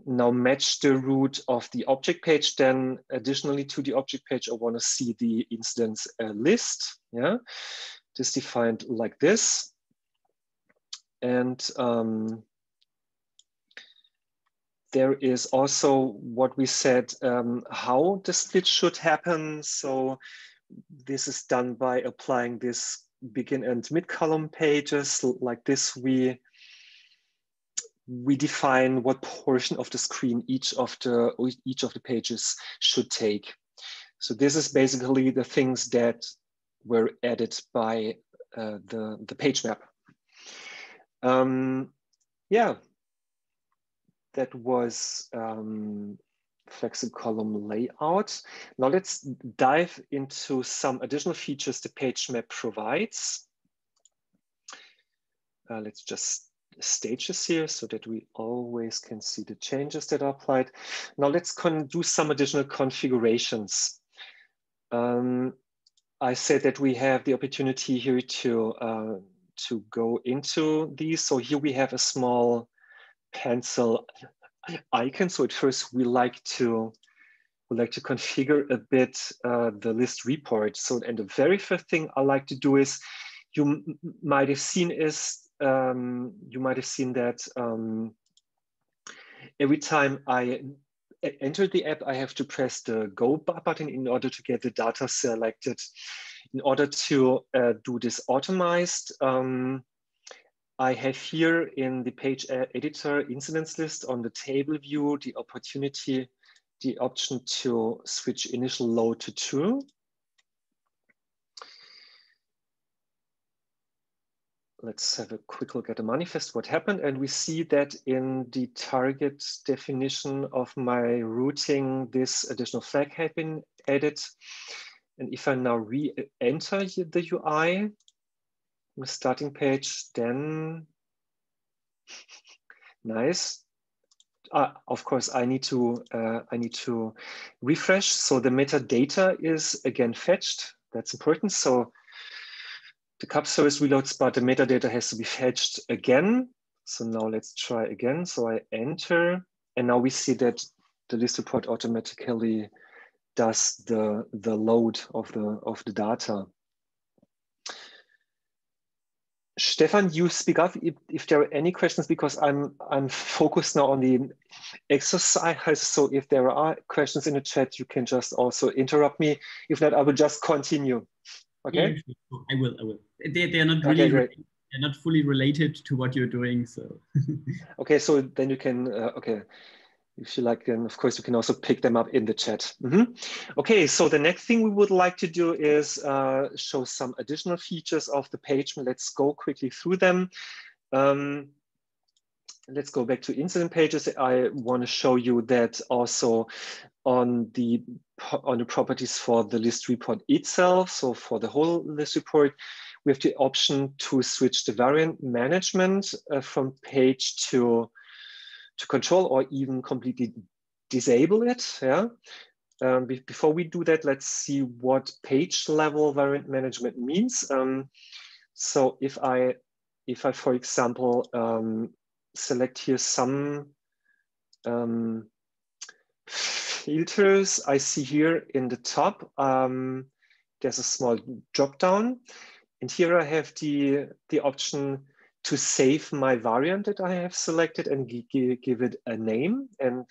Speaker 1: now match the root of the object page, then additionally to the object page, I want to see the instance uh, list. Yeah, just defined like this. And um, there is also what we said, um, how the split should happen. So this is done by applying this begin and mid column pages like this. We we define what portion of the screen each of the each of the pages should take. So this is basically the things that were added by uh, the the page map. Um, yeah, that was um, column layout. Now let's dive into some additional features the page map provides. Uh, let's just stage this here so that we always can see the changes that are applied. Now let's do some additional configurations. Um, I said that we have the opportunity here to, uh, to go into these. So here we have a small pencil icon. So at first we like to we like to configure a bit uh, the list report. So and the very first thing I like to do is you might have seen is um, you might have seen that um, every time I enter the app, I have to press the go button in order to get the data selected. In order to uh, do this automized, um, I have here in the page uh, editor incidence list on the table view, the opportunity, the option to switch initial load to true. Let's have a quick look at the manifest, what happened. And we see that in the target definition of my routing, this additional flag had been added. And if I now re-enter the UI, starting page, then nice. Uh, of course, I need to uh, I need to refresh. So the metadata is again fetched. that's important. So the CAP service reloads, but the metadata has to be fetched again. So now let's try again. So I enter, and now we see that the list report automatically does the, the load of the, of the data. Stefan, you speak up if, if, there are any questions because I'm I'm focused now on the exercise. So if there are questions in the chat, you can just also interrupt me. If not, I will just continue. Okay.
Speaker 2: Yeah, I will. I will. They, they are not really. Okay, they're not fully related to what you're doing. So.
Speaker 1: okay, so then you can. Uh, okay if you like, then of course you can also pick them up in the chat. Mm -hmm. Okay, so the next thing we would like to do is uh, show some additional features of the page. Let's go quickly through them. Um, let's go back to incident pages. I want to show you that also on the on the properties for the list report itself. So for the whole list report, we have the option to switch the variant management uh, from page to to control or even completely disable it. Yeah. Um, be before we do that, let's see what page level variant management means. Um, so if I, if I, for example, um, select here some um, filters I see here in the top, um, there's a small drop down. And here I have the, the option to save my variant that I have selected and give it a name. And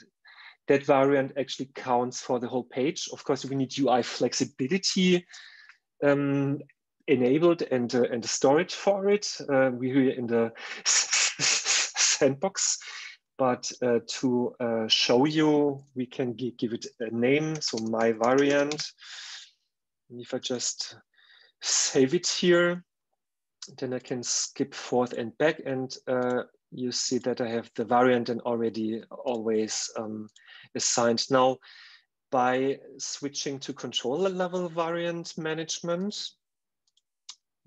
Speaker 1: that variant actually counts for the whole page. Of course, we need UI flexibility um, enabled and, uh, and storage for it. Uh, we're in the sandbox, but uh, to uh, show you, we can give it a name. So my variant, if I just save it here, then I can skip forth and back and uh, you see that I have the variant and already always um, assigned. Now, by switching to controller level variant management,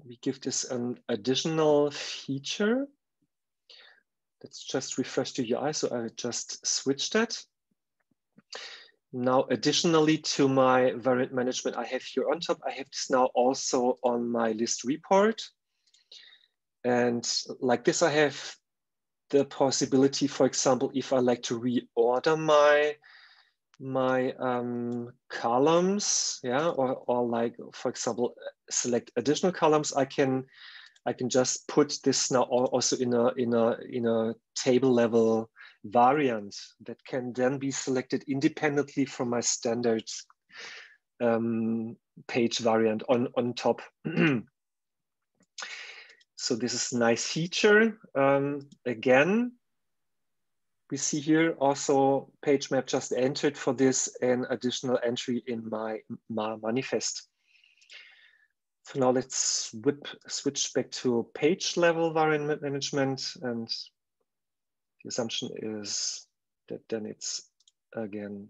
Speaker 1: we give this an additional feature. Let's just refresh the UI. So I just switched that. Now, additionally to my variant management I have here on top, I have this now also on my list report. And like this, I have the possibility, for example, if I like to reorder my my um, columns, yeah, or, or like, for example, select additional columns, I can I can just put this now also in a in a in a table level variant that can then be selected independently from my standard um, page variant on on top. So this is a nice feature. Um, again, we see here also PageMap just entered for this an additional entry in my, my manifest. So now let's whip, switch back to page level variant management. And the assumption is that then it's again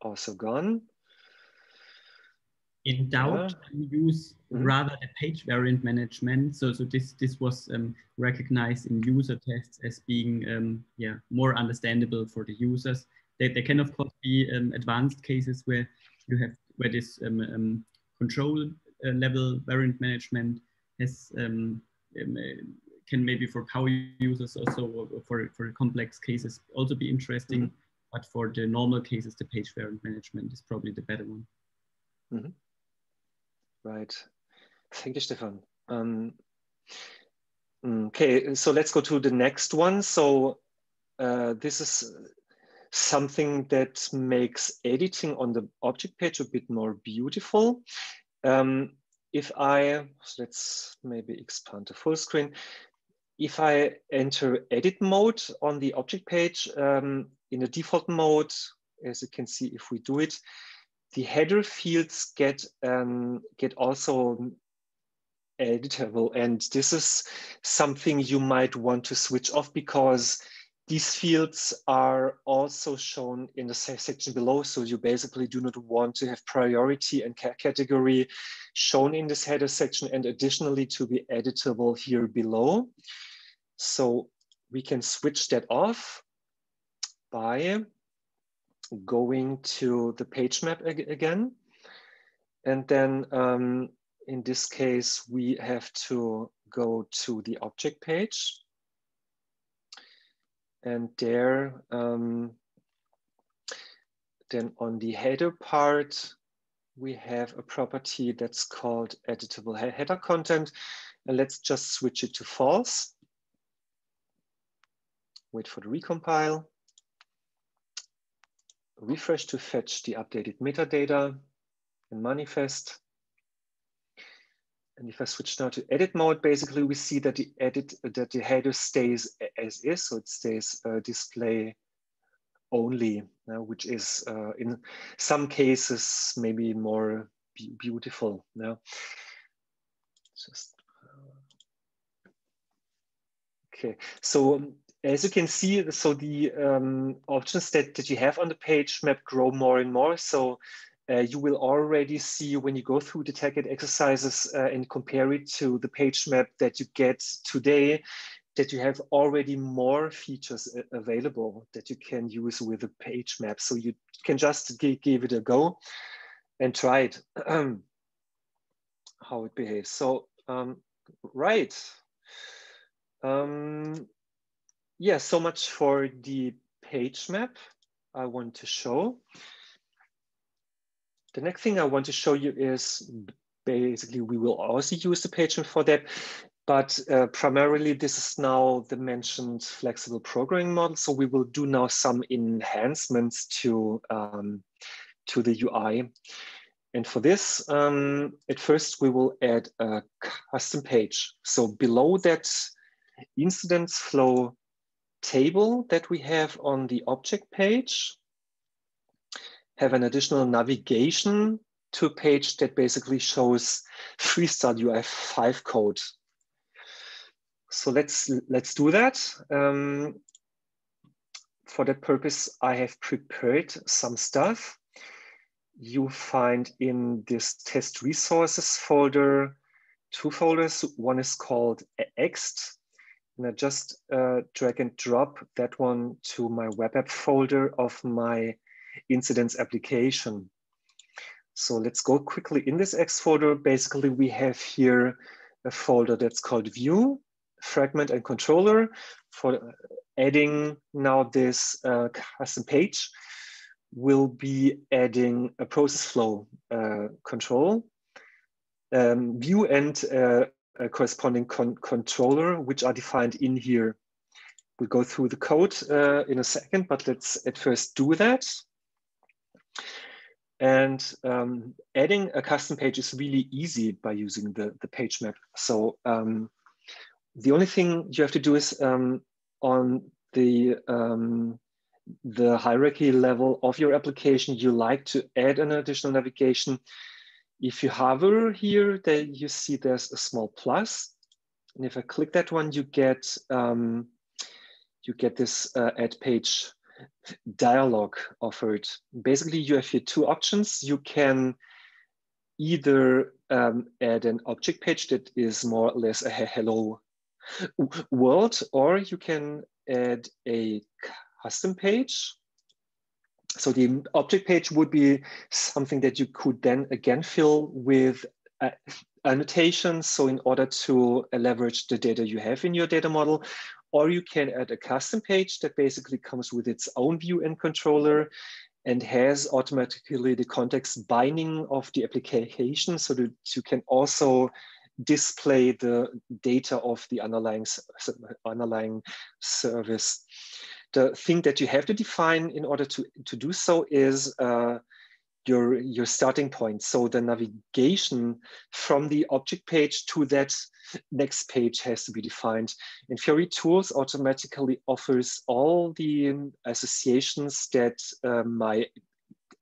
Speaker 1: also gone
Speaker 2: in doubt yeah. use mm-hmm. rather the page variant management. So, so this this was um, recognized in user tests as being um, yeah more understandable for the users. There, there can of course be um, advanced cases where you have where this um, um, control uh, level variant management has um, uh, can maybe for power users also for for complex cases also be interesting. Mm -hmm. But for the normal cases, the page variant management is probably the better one.
Speaker 1: Mm -hmm. Right. Thank you, Stefan. Um, okay, so let's go to the next one. So uh, this is something that makes editing on the object page a bit more beautiful. Um, if I, let's maybe expand the full screen. If I enter edit mode on the object page um, in the default mode, as you can see, if we do it, the header fields get um, get also editable, and this is something you might want to switch off because these fields are also shown in the section below. So you basically do not want to have priority and category shown in this header section and additionally to be editable here below. So we can switch that off by going to the page map ag again. And then um, in this case, we have to go to the object page. And there, um, then on the header part, we have a property that's called editable header content. And let's just switch it to false. Wait for the recompile. Refresh to fetch the updated metadata and manifest. And if I switch now to edit mode, basically we see that the edit that the header stays as is, so it stays uh, display only, uh, which is uh, in some cases maybe more beautiful. Yeah. Just uh, okay. So um, as you can see, so the um, options that, that you have on the page map grow more and more. So uh, you will already see when you go through the TechEd exercises uh, and compare it to the page map that you get today, that you have already more features available that you can use with the page map. So you can just give it a go and try it, how it behaves. So, um, right. Um, yeah, so much for the page map I want to show. The next thing I want to show you is basically we will also use the page map for that, but uh, primarily this is now the mentioned flexible programming model. So we will do now some enhancements to, um, to the UI. And for this, um, at first we will add a custom page. So below that incidence flow table that we have on the object page, have an additional navigation to a page that basically shows Freestyle UI5 code. So let's let's do that. Um, for that purpose, I have prepared some stuff. You find in this test resources folder two folders. One is called ext, and I just uh, drag and drop that one to my web app folder of my incidents application. So let's go quickly in this X folder. Basically, we have here a folder that's called view, fragment and controller for adding now this uh, custom page We'll be adding a process flow uh, control, um, view and uh, corresponding con controller, which are defined in here. We'll go through the code uh, in a second, but let's at first do that. And um, adding a custom page is really easy by using the, the page map. So um, the only thing you have to do is um, on the, um, the hierarchy level of your application, you like to add an additional navigation. If you hover here, then you see there's a small plus. And if I click that one, you get um, you get this uh, add page dialog offered. Basically, you have here two options. You can either um, add an object page that is more or less a hello world, or you can add a custom page. So the object page would be something that you could then again fill with uh, annotations. So in order to leverage the data you have in your data model, or you can add a custom page that basically comes with its own view and controller and has automatically the context binding of the application so that you can also display the data of the underlying, underlying service. The thing that you have to define in order to, to do so is uh, your, your starting point. So the navigation from the object page to that next page has to be defined. And Fiori Tools automatically offers all the associations that uh, my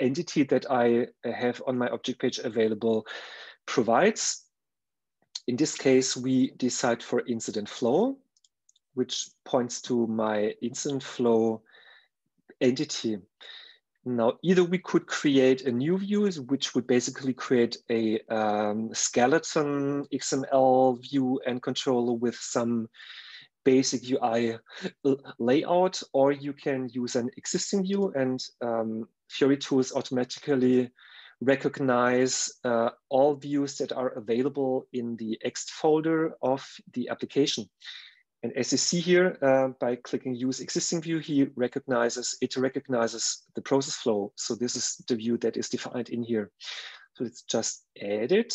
Speaker 1: entity that I have on my object page available provides. In this case, we decide for incident flow, which points to my incident flow entity. Now, either we could create a new view, which would basically create a um, skeleton XML view and controller with some basic UI layout, or you can use an existing view and um, Fiori Tools automatically recognize uh, all views that are available in the ext folder of the application. And as you see here, uh, by clicking use existing view, he recognizes, it recognizes the process flow. So this is the view that is defined in here. So let's just add it.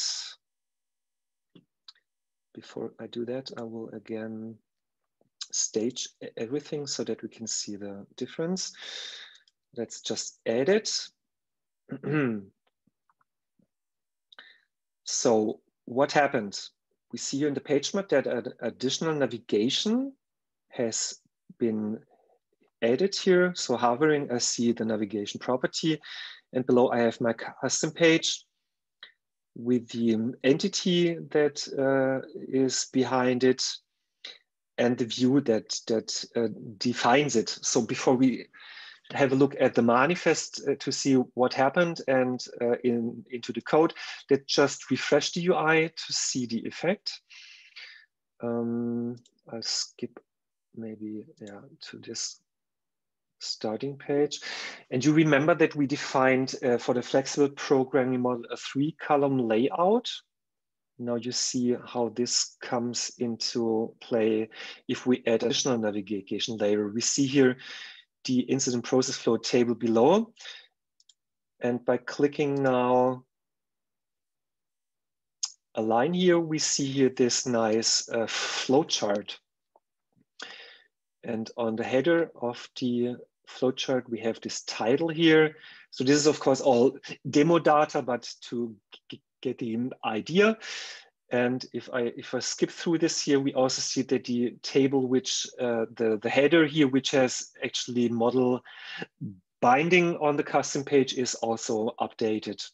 Speaker 1: Before I do that, I will again stage everything so that we can see the difference. Let's just add it. so what happened? We see here in the page map that an additional navigation has been added here. So hovering, I see the navigation property and below I have my custom page with the entity that uh, is behind it and the view that that uh, defines it. So before we have a look at the manifest uh, to see what happened and uh, in into the code, that just refresh the UI to see the effect. Um, I'll skip maybe yeah to this starting page. And you remember that we defined uh, for the flexible programming model a three column layout. Now you see how this comes into play if we add additional navigation layer. We see here the incident process flow table below. And by clicking now a line here, we see here this nice uh, flow chart. And on the header of the flowchart, we have this title here. So this is of course all demo data, but to get the idea. And if I if I skip through this here, we also see that the table, which uh, the the header here, which has actually model binding on the custom page, is also updated.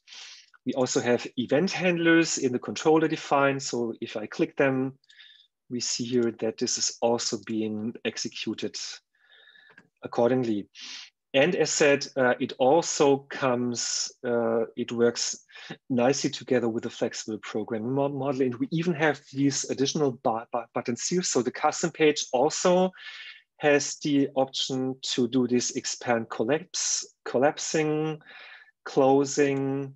Speaker 1: We also have event handlers in the controller defined. So if I click them, we see here that this is also being executed accordingly. And as said, uh, it also comes, uh, it works nicely together with the flexible programming model. And we even have these additional buttons here. So the custom page also has the option to do this expand collapse, collapsing, closing,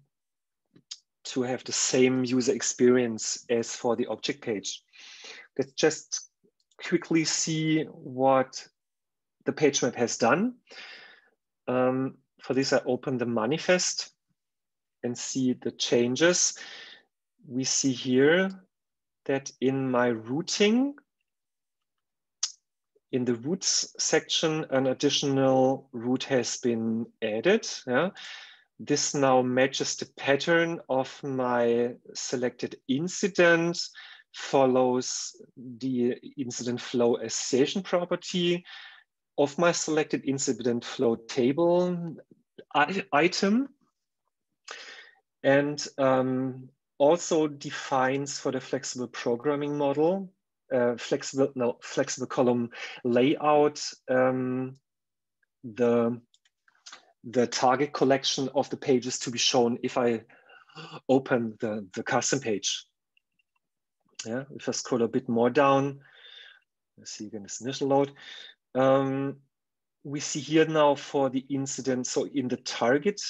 Speaker 1: to have the same user experience as for the object page. Let's just quickly see what the page map has done. Um, for this, I open the manifest and see the changes. We see here that in my routing, in the routes section, an additional route has been added. Yeah? This now matches the pattern of my selected incident, follows the incident flow association property, of my selected incident flow table item and um, also defines for the flexible programming model uh, flexible no flexible column layout um, the the target collection of the pages to be shown if I open the, the custom page. Yeah, if I scroll a bit more down, let's see again this initial load. Um, we see here now for the incident, so in the target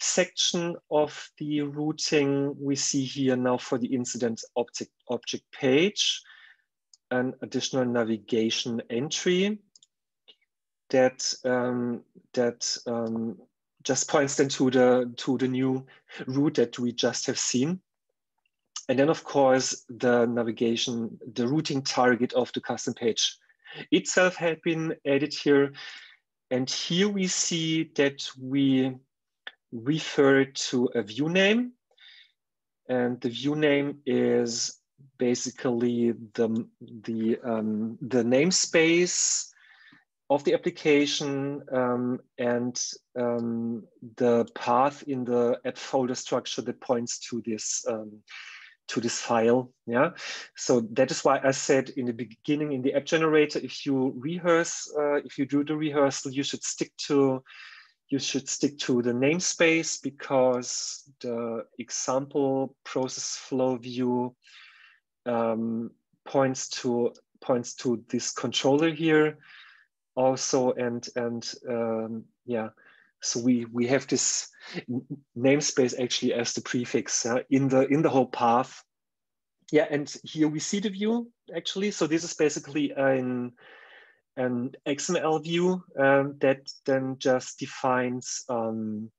Speaker 1: section of the routing, we see here now for the incident object, object page, an additional navigation entry that um, that um, just points then to the to the new route that we just have seen. And then of course the navigation, the routing target of the custom page itself had been added here. And here we see that we refer to a view name. And the view name is basically the, the, um, the namespace of the application um, and um, the path in the app folder structure that points to this um, to this file. Yeah, so that is why I said in the beginning in the app generator, if you rehearse, uh, if you do the rehearsal, you should stick to you should stick to the namespace because the example process flow view um, points to points to this controller here also and and um, yeah so we we have this namespace actually as the prefix uh, in the in the whole path. Yeah, and here we see the view actually. So this is basically an an XML view um, that then just defines um,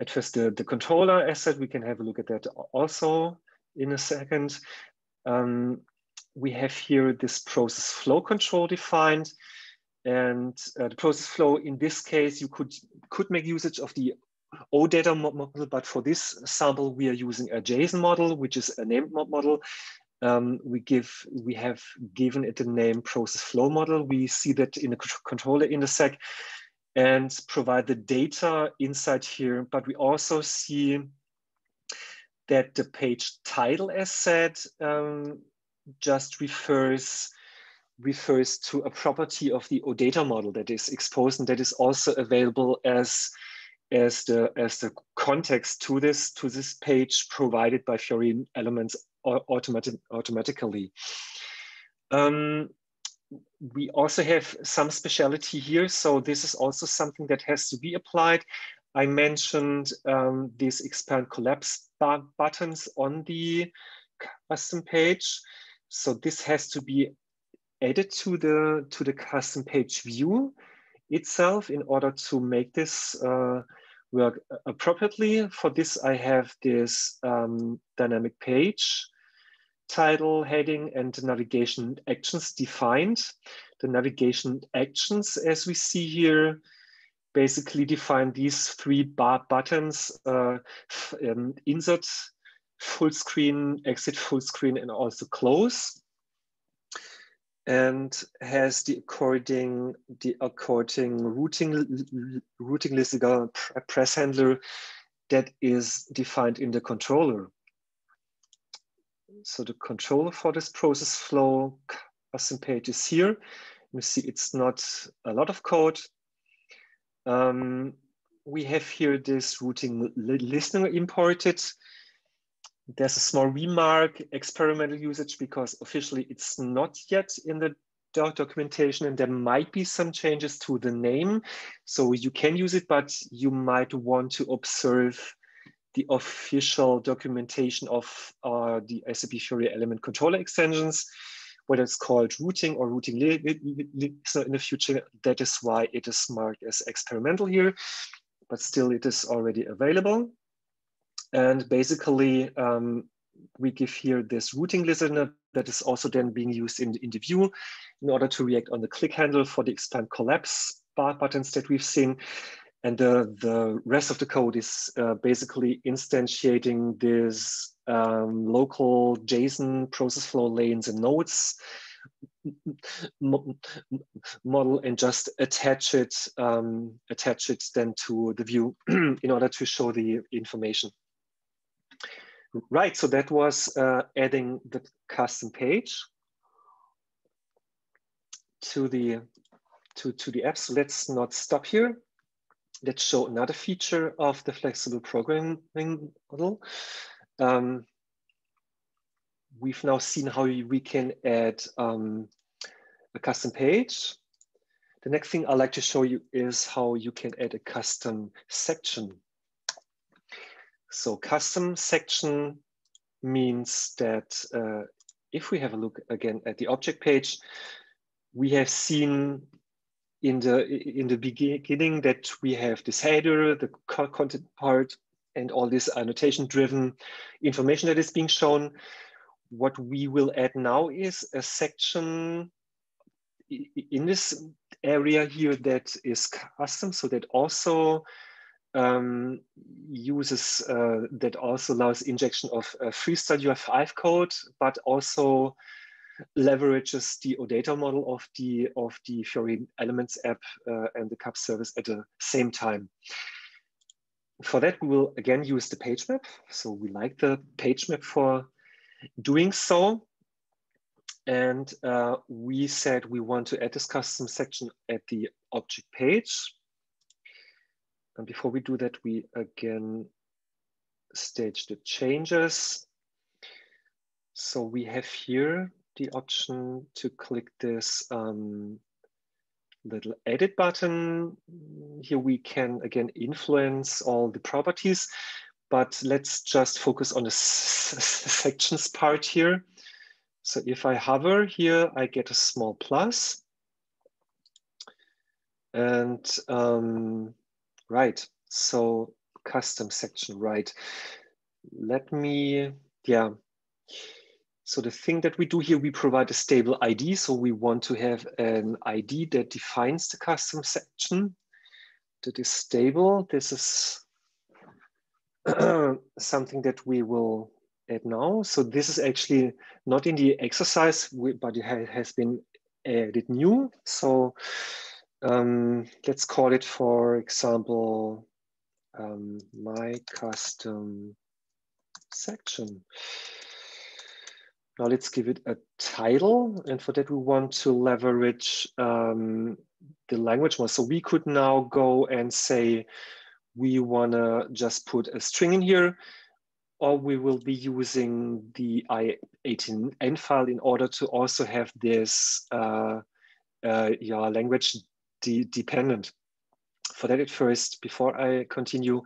Speaker 1: at first the, the controller asset. We can have a look at that also in a second. Um, we have here this process flow control defined. And uh, the process flow, in this case, you could, could make usage of the OData model, but for this sample, we are using a JSON model, which is a named model. Um, we give we have given it the name process flow model. We see that in the controller in the sec and provide the data inside here. But we also see that the page title asset um, just refers refers to a property of the OData model that is exposed and that is also available as as the as the context to this to this page provided by Fiori Elements automatic, automatically. Um, we also have some speciality here, so this is also something that has to be applied. I mentioned um, these expand collapse buttons on the custom page. So this has to be added to the to the custom page view itself in order to make this uh, work appropriately. For this, I have this um, dynamic page title, heading, and navigation actions defined. The navigation actions, as we see here, basically define these three bar buttons, uh, um, insert full screen, exit full screen, and also close. And has the according the according routing routing listener press handler that is defined in the controller. So the controller for this process flow custom page is here. You see it's not a lot of code. Um, we have here this routing listener imported there's a small remark, experimental usage, because officially it's not yet in the documentation and there might be some changes to the name. So you can use it, but you might want to observe the official documentation of uh, the SAP Fiori element controller extensions, whether it's called routing or routing listener in the future. That is why it is marked as experimental here, but still it is already available. And basically, um, we give here this routing listener that is also then being used in, in the view in order to react on the click handle for the expand collapse bar buttons that we've seen. And the, the rest of the code is uh, basically instantiating this um, local JSON process flow lanes and nodes model and just attach it um, attach it then to the view in order to show the information. Right, so that was uh, adding the custom page to the to, to the app. So Let's not stop here. Let's show another feature of the flexible programming model. Um, we've now seen how we can add um, a custom page. The next thing I'd like to show you is how you can add a custom section so custom section means that uh, if we have a look again at the object page, we have seen in the in the beginning that we have this header, the content part, and all this annotation driven information that is being shown. What we will add now is a section in this area here that is custom, so that also um, uses uh, that also allows injection of uh, freestyle UI5 code, but also leverages the OData model of the of the Fiori Elements app uh, and the CAP service at the same time. For that, we will again use the page map. So we like the page map for doing so. And uh, we said we want to add this custom section at the object page. And before we do that, we again stage the changes. So we have here the option to click this um, little edit button. Here we can again influence all the properties, but let's just focus on the sections part here. So if I hover here, I get a small plus. And um, right, so custom section, right. Let me, yeah. So the thing that we do here, we provide a stable ID. So we want to have an ID that defines the custom section that is stable. This is something that we will add now. So this is actually not in the exercise, but it has been added new. So um, let's call it, for example, um, my custom section. Now let's give it a title. And for that, we want to leverage um, the language model. So we could now go and say, we want to just put a string in here, or we will be using the i18n file in order to also have this uh, uh, yeah, language de dependent. For that at first, before I continue,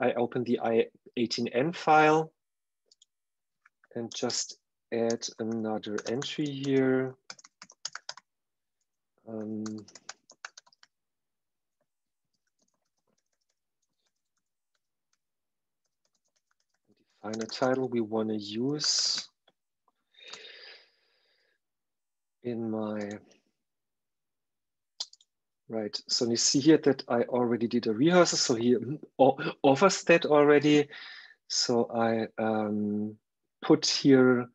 Speaker 1: I open the i18n file and just add another entry here. Um, define a title we want to use in my Right, so you see here that I already did a rehearsal. So he offers that already. So I um, put here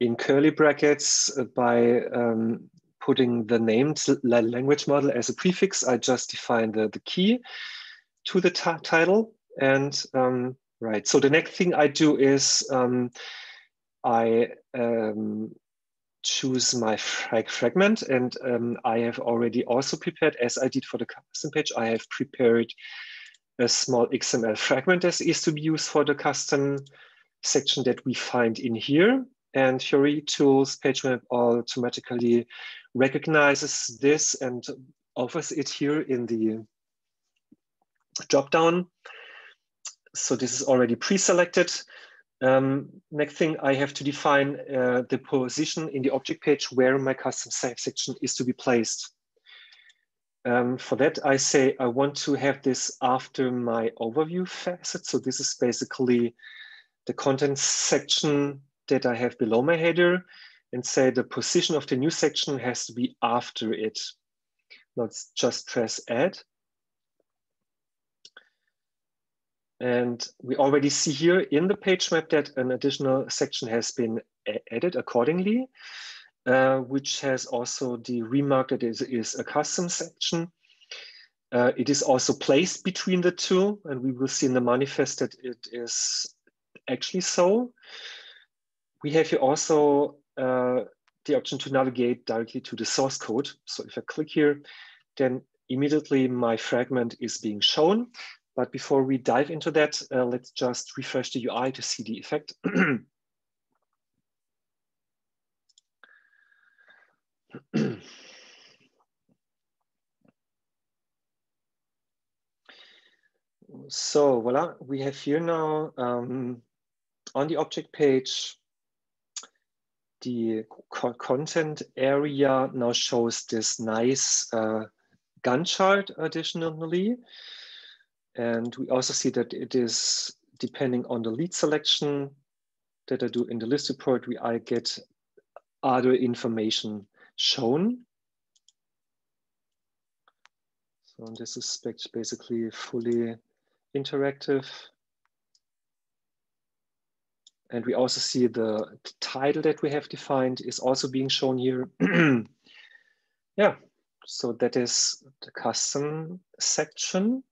Speaker 1: in curly brackets by um, putting the named language model as a prefix. I just define the, the key to the title. And um, right, so the next thing I do is um, I um, choose my frag fragment. And um, I have already also prepared, as I did for the custom page, I have prepared a small XML fragment that is to be used for the custom section that we find in here. And Fiori Tools PageMap automatically recognizes this and offers it here in the dropdown. So this is already pre-selected. Um, next thing, I have to define uh, the position in the object page where my custom save section is to be placed. Um, for that, I say I want to have this after my overview facet. So this is basically the content section that I have below my header and say the position of the new section has to be after it. Let's just press add. And we already see here in the page map that an additional section has been added accordingly, uh, which has also the remark that it is a custom section. Uh, it is also placed between the two, and we will see in the manifest that it is actually so. We have here also uh, the option to navigate directly to the source code. So if I click here, then immediately my fragment is being shown. But before we dive into that, uh, let's just refresh the UI to see the effect. so voila, we have here now um, on the object page, the co content area now shows this nice uh, Gantt chart additionally. And we also see that it is depending on the lead selection that I do in the list report, we I get other information shown. So in this is basically fully interactive. And we also see the title that we have defined is also being shown here. yeah, so that is the custom section.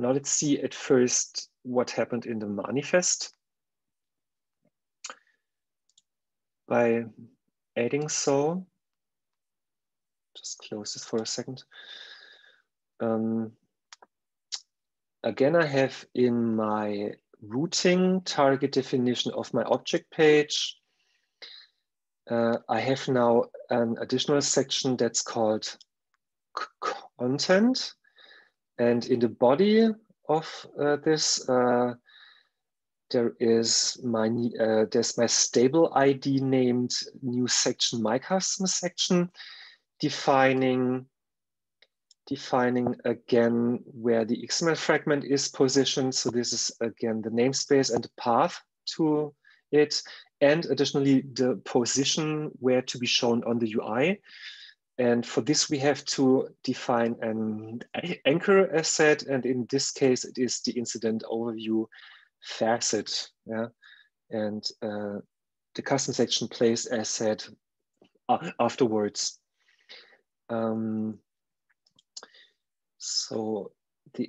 Speaker 1: Now let's see at first what happened in the manifest. By adding so, just close this for a second. Um, again, I have in my routing target definition of my object page, uh, I have now an additional section that's called content. And in the body of uh, this, uh, there is my uh, there's my stable ID named new section my custom section, defining defining again where the XML fragment is positioned. So this is again the namespace and the path to it, and additionally the position where to be shown on the UI. And for this, we have to define an anchor asset. And in this case, it is the incident overview facet. Yeah? And uh, the custom section place asset uh, afterwards. Um, so the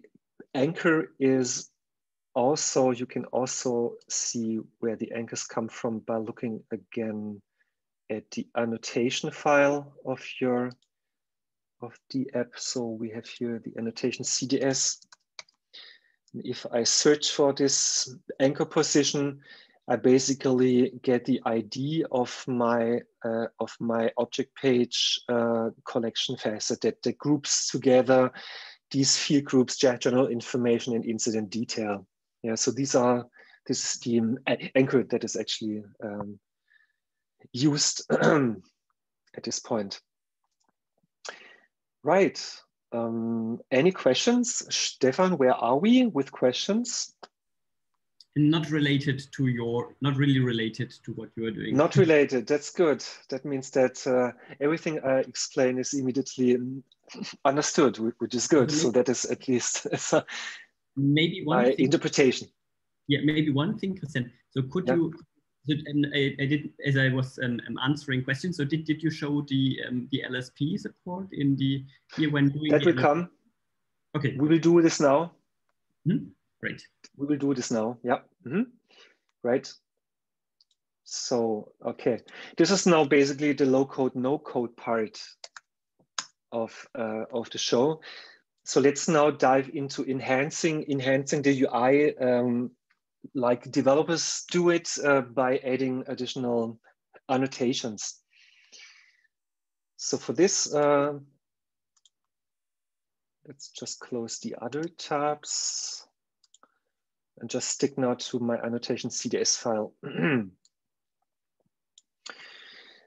Speaker 1: anchor is also, you can also see where the anchors come from by looking again at the annotation file of your of the app. So we have here the annotation CDS. If I search for this anchor position, I basically get the ID of my uh, of my object page uh, collection facet that, groups together these field groups, general information and incident detail. Yeah, so these are this is the anchor that is actually um, used at this point. Right. Um, any questions? Stefan, where are we with questions?
Speaker 2: Not related to your, not really related to what you are doing.
Speaker 1: Not related, that's good. That means that uh, everything I explain is immediately understood, which is good. So that is at least
Speaker 2: maybe one
Speaker 1: my interpretation.
Speaker 2: Yeah, maybe one thing, Christian. So could yeah. you and I, I, did as I was um, um, answering questions. So did, did you show the um, the LSP support in the here when doing
Speaker 1: that will come?
Speaker 2: Okay,
Speaker 1: we will do this now.
Speaker 2: Hmm? Great.
Speaker 1: We will do this now. Yeah. Mm -hmm. Right. So okay, this is now basically the low code no code part of uh, of the show. So let's now dive into enhancing enhancing the UI um, like developers do it uh, by adding additional annotations. So for this, uh, let's just close the other tabs and just stick now to my annotation CDS file.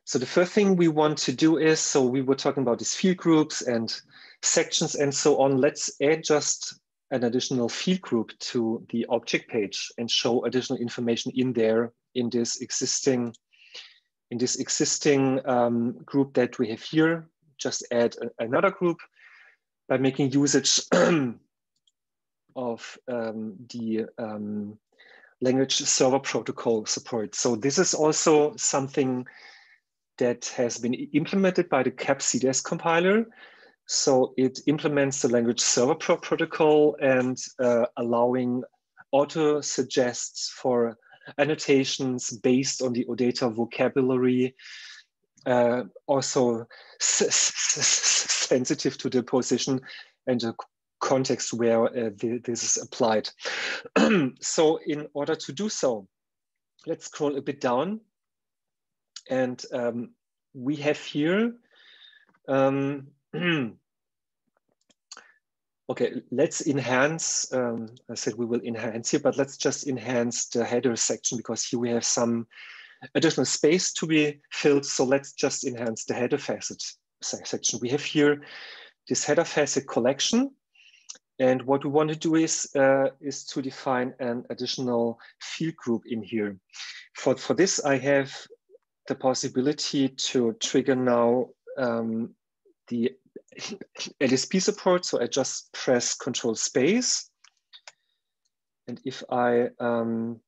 Speaker 1: so the first thing we want to do is, so we were talking about these field groups and sections and so on. Let's add just an additional field group to the object page and show additional information in there in this existing in this existing um, group that we have here. Just add a, another group by making usage of um, the um, language server protocol support. So this is also something that has been implemented by the CAP CDS compiler. So it implements the language server pro protocol and uh, allowing auto suggests for annotations based on the OData vocabulary, uh, also sensitive to the position and the context where uh, this is applied. so in order to do so, let's scroll a bit down. And um, we have here um, okay, let's enhance, um, I said we will enhance here, but let's just enhance the header section because here we have some additional space to be filled. So let's just enhance the header facet section. We have here this header facet collection. And what we want to do is, uh, is to define an additional field group in here. For, for this, I have the possibility to trigger now um, the LSP support. So I just press control space. And if I, um,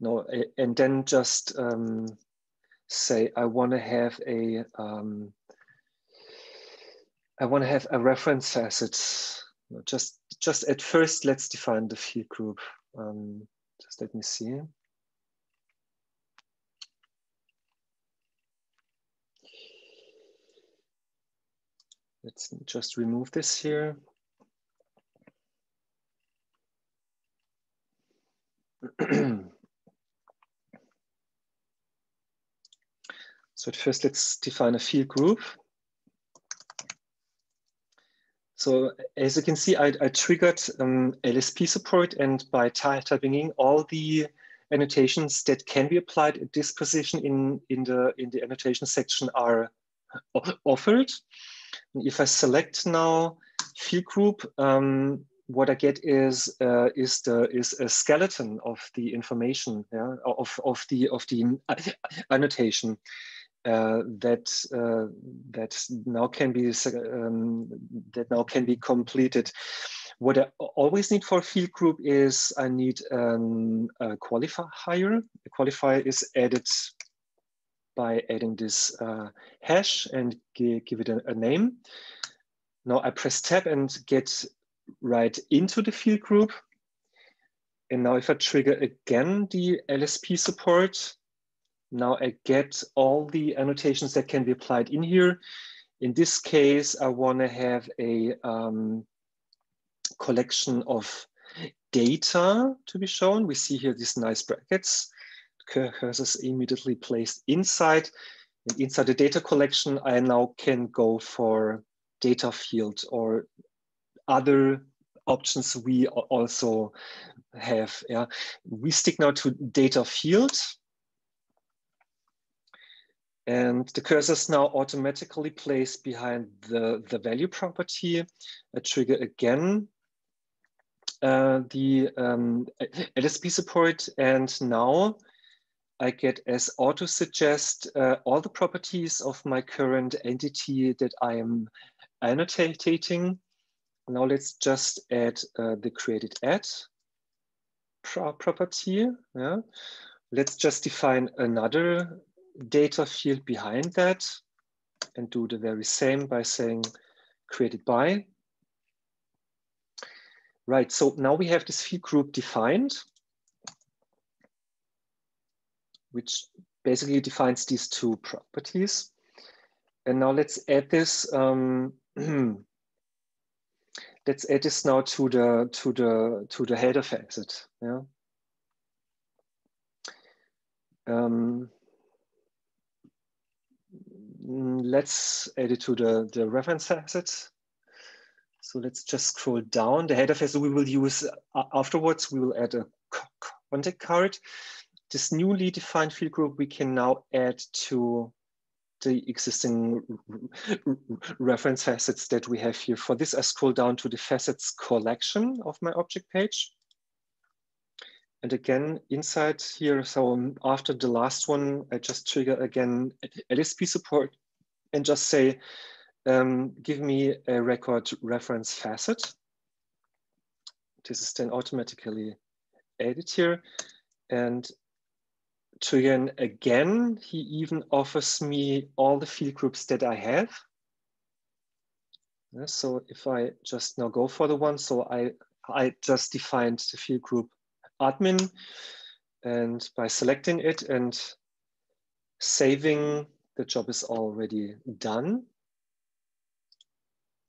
Speaker 1: no, and then just um, say, I want to have a, um, I want to have a reference facet. Just, just at first, let's define the field group. Um, just let me see. Let's just remove this here. so at first, let's define a field group. So as you can see, I, I triggered um, LSP support and by typing in all the annotations that can be applied at this position in, in, the, in the annotation section are offered. And if I select now field group, um, what I get is uh, is the is a skeleton of the information, yeah, of of the of the annotation uh, that uh, that now can be um, that now can be completed. What I always need for field group is I need um, a qualifier. A qualifier is added by adding this uh, hash and give it a, a name. Now I press tab and get right into the field group. And now if I trigger again the LSP support, now I get all the annotations that can be applied in here. In this case, I wanna have a um, collection of data to be shown. We see here these nice brackets. The cursor is immediately placed inside. And inside the data collection, I now can go for data field or other options we also have. Yeah, we stick now to data field. And the cursor is now automatically placed behind the, the value property. I trigger again uh, the um, LSP support. And now I get as auto suggest uh, all the properties of my current entity that I am annotating. Now let's just add uh, the created add pro property. Yeah. Let's just define another data field behind that and do the very same by saying created by. Right, so now we have this field group defined, which basically defines these two properties. And now let's add this um, let's add this now to the to the to the header facet. Yeah. Um, let's add it to the the reference facet. So let's just scroll down. The header facet we will use uh, afterwards. We will add a contact card. This newly defined field group we can now add to the existing reference facets that we have here. For this, I scroll down to the facets collection of my object page. And again, inside here, so after the last one, I just trigger again LSP support and just say, um, give me a record reference facet. This is then automatically added here. And to again, he even offers me all the field groups that I have. Yeah, so if I just now go for the one, so I, I just defined the field group admin and by selecting it and saving, the job is already done.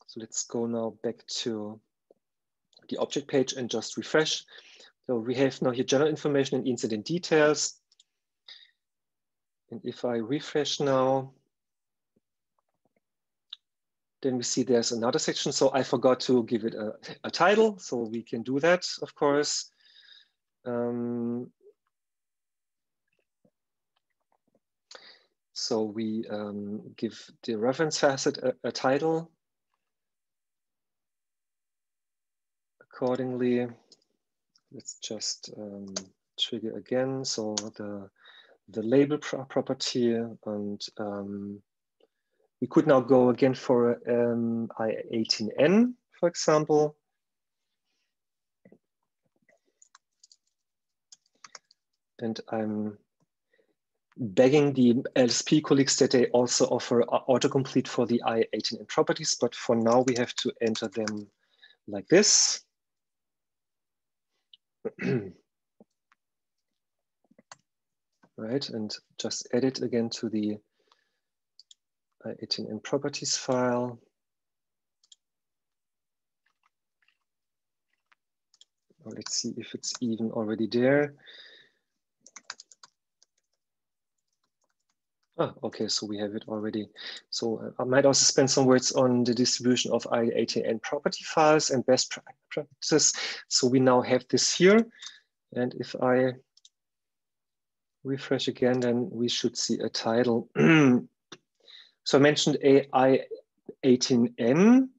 Speaker 1: So let's go now back to the object page and just refresh. So we have now here general information and incident details. And if I refresh now, then we see there's another section. So I forgot to give it a, a title. So we can do that, of course. Um, so we um, give the reference facet a, a title. Accordingly, let's just um, trigger again. So the the label pro property and um, we could now go again for um, I18N, for example. And I'm begging the LSP colleagues that they also offer autocomplete for the I18N properties, but for now we have to enter them like this. right? And just edit again to the I18N properties file. let's see if it's even already there. Ah, okay, so we have it already. So uh, I might also spend some words on the distribution of I18N property files and best practices. So we now have this here. And if I refresh again, then we should see a title. so I mentioned AI18N.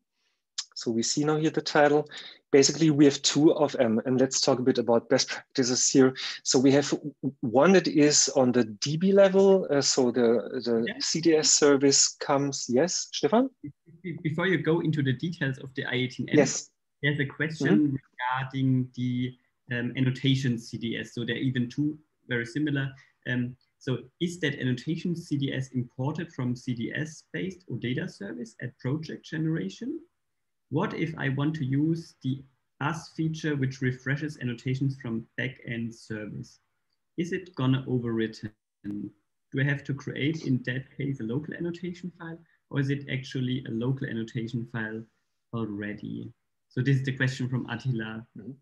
Speaker 1: So we see now here the title basically we have two of them and let's talk a bit about best practices here so we have one that is on the db level uh, so the the yeah. cds service comes yes stefan
Speaker 2: before you go into the details of the i18n
Speaker 1: yes
Speaker 2: there's a question mm -hmm. regarding the um, annotation cds so there are even two very similar um, so is that annotation cds imported from cds based OData service at project generation what if I want to use the as feature which refreshes annotations from backend service? Is it gonna overwritten? Do I have to create in that case a local annotation file or is it actually a local annotation file already? So this is the question from Attila mm -hmm.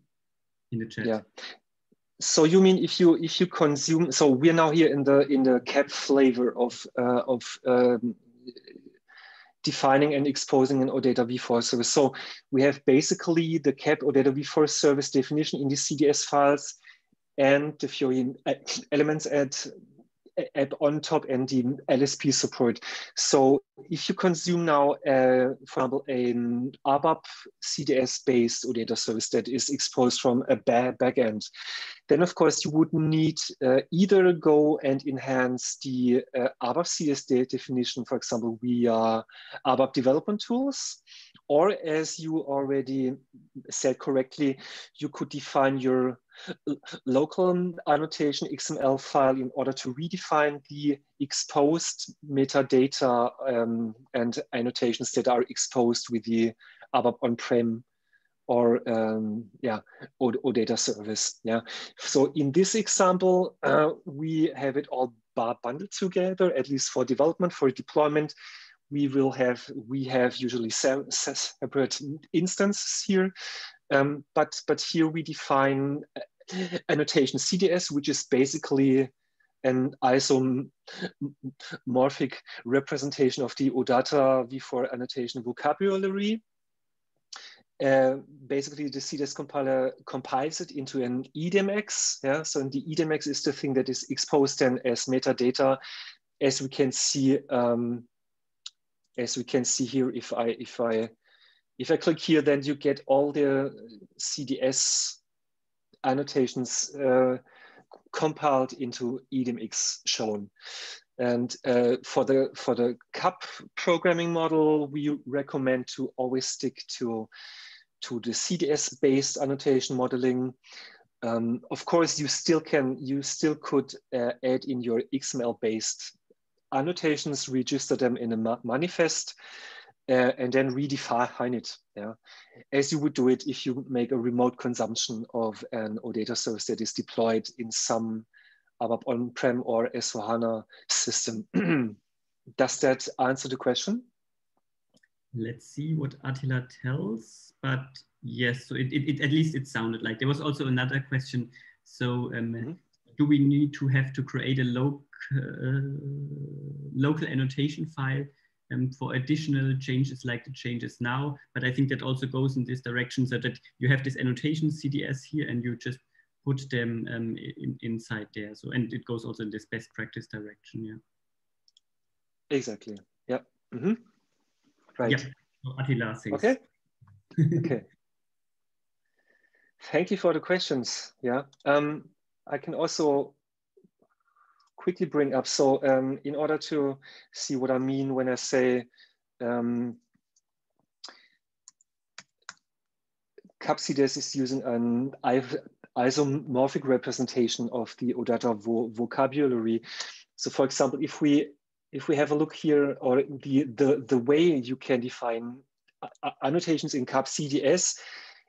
Speaker 2: in the chat.
Speaker 1: Yeah. So you mean if you if you consume? So we're now here in the in the CAP flavor of uh, of um, defining and exposing an OData v4 service. So we have basically the CAP OData v4 service definition in the CDS files and the Fiori elements at app on top and the LSP support. So if you consume now, uh, for example, an ABAP CDS-based OData service that is exposed from a backend, then of course you would need uh, either go and enhance the uh, ABAP CDS definition, for example, via ABAP development tools, or as you already said correctly, you could define your local annotation XML file in order to redefine the exposed metadata um, and annotations that are exposed with the ABAP on-prem or um, yeah, OData service. Yeah. So in this example, uh, we have it all bundled together, at least for development, for deployment. We will have, we have usually separate instances here, um, but, but here we define annotation CDS, which is basically an isomorphic representation of the OData v4 annotation vocabulary. Uh, basically, the CDS compiler compiles it into an EDMX. Yeah, so the EDMX is the thing that is exposed then as metadata, as we can see. Um, as we can see here, if I if I if I click here, then you get all the CDS annotations uh, compiled into EDMX shown. And uh, for the for the CAP programming model, we recommend to always stick to to the CDS-based annotation modeling. Um, of course, you still can you still could uh, add in your XML-based annotations, register them in a ma manifest, uh, and then redefine it. Yeah, as you would do it if you make a remote consumption of an OData service that is deployed in some ABAP on-prem or S4HANA system. Does that answer the question?
Speaker 2: Let's see what Attila tells, but yes, so it, it, it, at least it sounded like. There was also another question. So um, mm -hmm. do we need to have to create a local, uh, local annotation file um, for additional changes like the changes now. But I think that also goes in this direction so that you have this annotation CDS here and you just put them um, in, inside there. So, and it goes also in this best practice direction, yeah.
Speaker 1: Exactly, yeah. Mm -hmm. Right. Yeah,
Speaker 2: so Attila says.
Speaker 1: Okay, okay. Thank you for the questions, yeah. Um, I can also quickly bring up. So um, in order to see what I mean when I say um, CAPCDS is using an isomorphic representation of the OData vo vocabulary. So for example, if we if we have a look here, or the the, the way you can define annotations in CAPCDS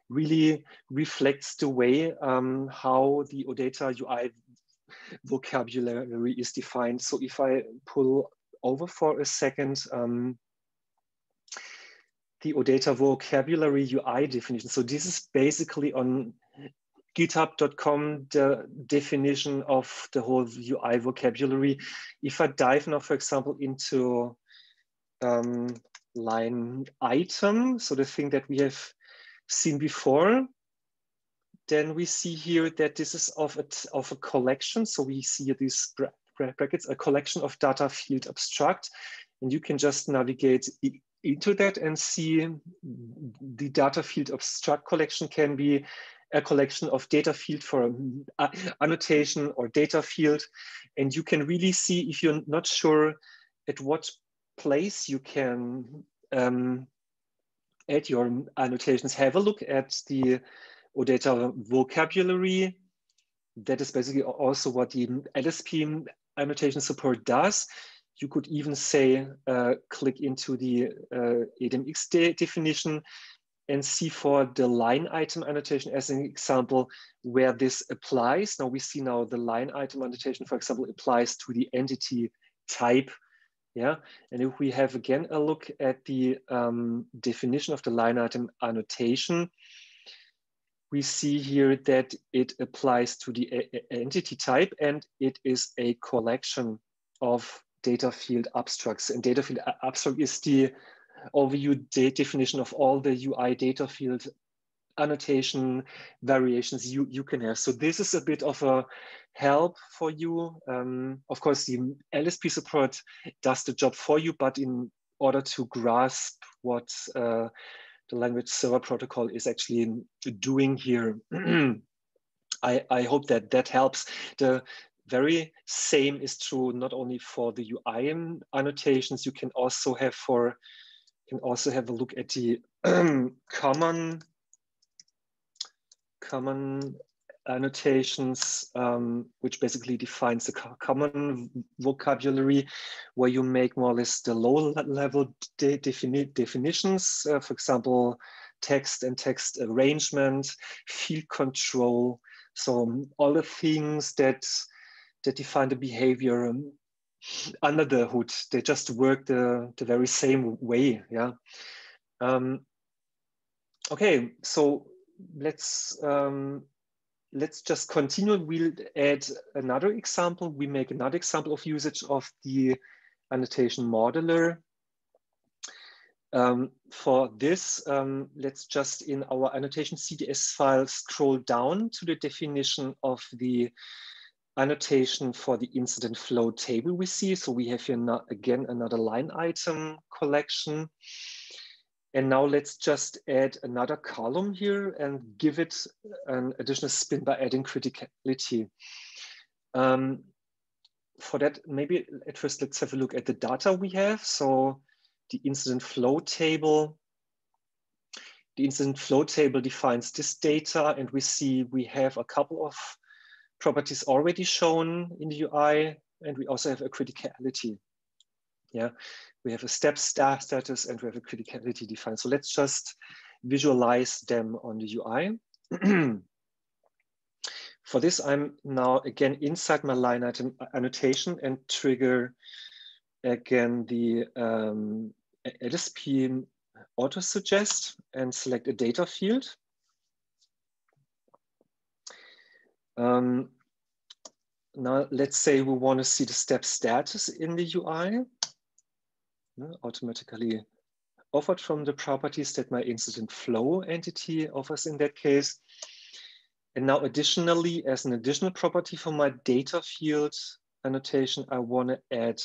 Speaker 1: really reflects the way um, how the OData UI vocabulary is defined. So if I pull over for a second, um, the OData vocabulary UI definition. So this is basically on github.com the definition of the whole UI vocabulary. If I dive now, for example, into um, line item, so the thing that we have seen before, then we see here that this is of a, of a collection. So we see these brackets, a collection of data field abstract, and you can just navigate into that and see the data field abstract collection can be a collection of data field for annotation or data field. And you can really see if you're not sure at what place you can um, add your annotations, have a look at the OData vocabulary. That is basically also what the LSP annotation support does. You could even say, uh, click into the uh, EDMX de definition and see for the line item annotation as an example where this applies. Now we see now the line item annotation, for example, applies to the entity type. Yeah, and if we have again a look at the um, definition of the line item annotation, we see here that it applies to the entity type and it is a collection of data field abstracts. And data field abstract is the overview de definition of all the UI data field annotation variations you, you can have. So this is a bit of a help for you. Um, of course, the LSP support does the job for you, but in order to grasp what uh, the language server protocol is actually doing here, I, I hope that that helps. The very same is true not only for the UI annotations, you can also have for can also have a look at the common common annotations, um, which basically defines the common vocabulary, where you make more or less the low level de defini definitions, uh, for example, text and text arrangement, field control. So um, all the things that that define the behavior um, under the hood. They just work the, the very same way. Yeah. Um, okay, so let's um, let's just continue. We'll add another example. We make another example of usage of the annotation modeler. Um, for this, um, let's just in our annotation CDS file scroll down to the definition of the annotation for the incident flow table we see. So we have here again another line item collection. And now let's just add another column here and give it an additional spin by adding criticality. Um, for that, maybe at first let's have a look at the data we have. So the incident flow table. The incident flow table defines this data and we see we have a couple of properties already shown in the UI, and we also have a criticality. Yeah, we have a step status and we have a criticality defined. So let's just visualize them on the UI. For this, I'm now again inside my line item annotation and trigger again the um, LSP auto suggest and select a data field. Um, now, let's say we want to see the step status in the UI, automatically offered from the properties that my incident flow entity offers in that case. And now additionally, as an additional property for my data field annotation, I want to add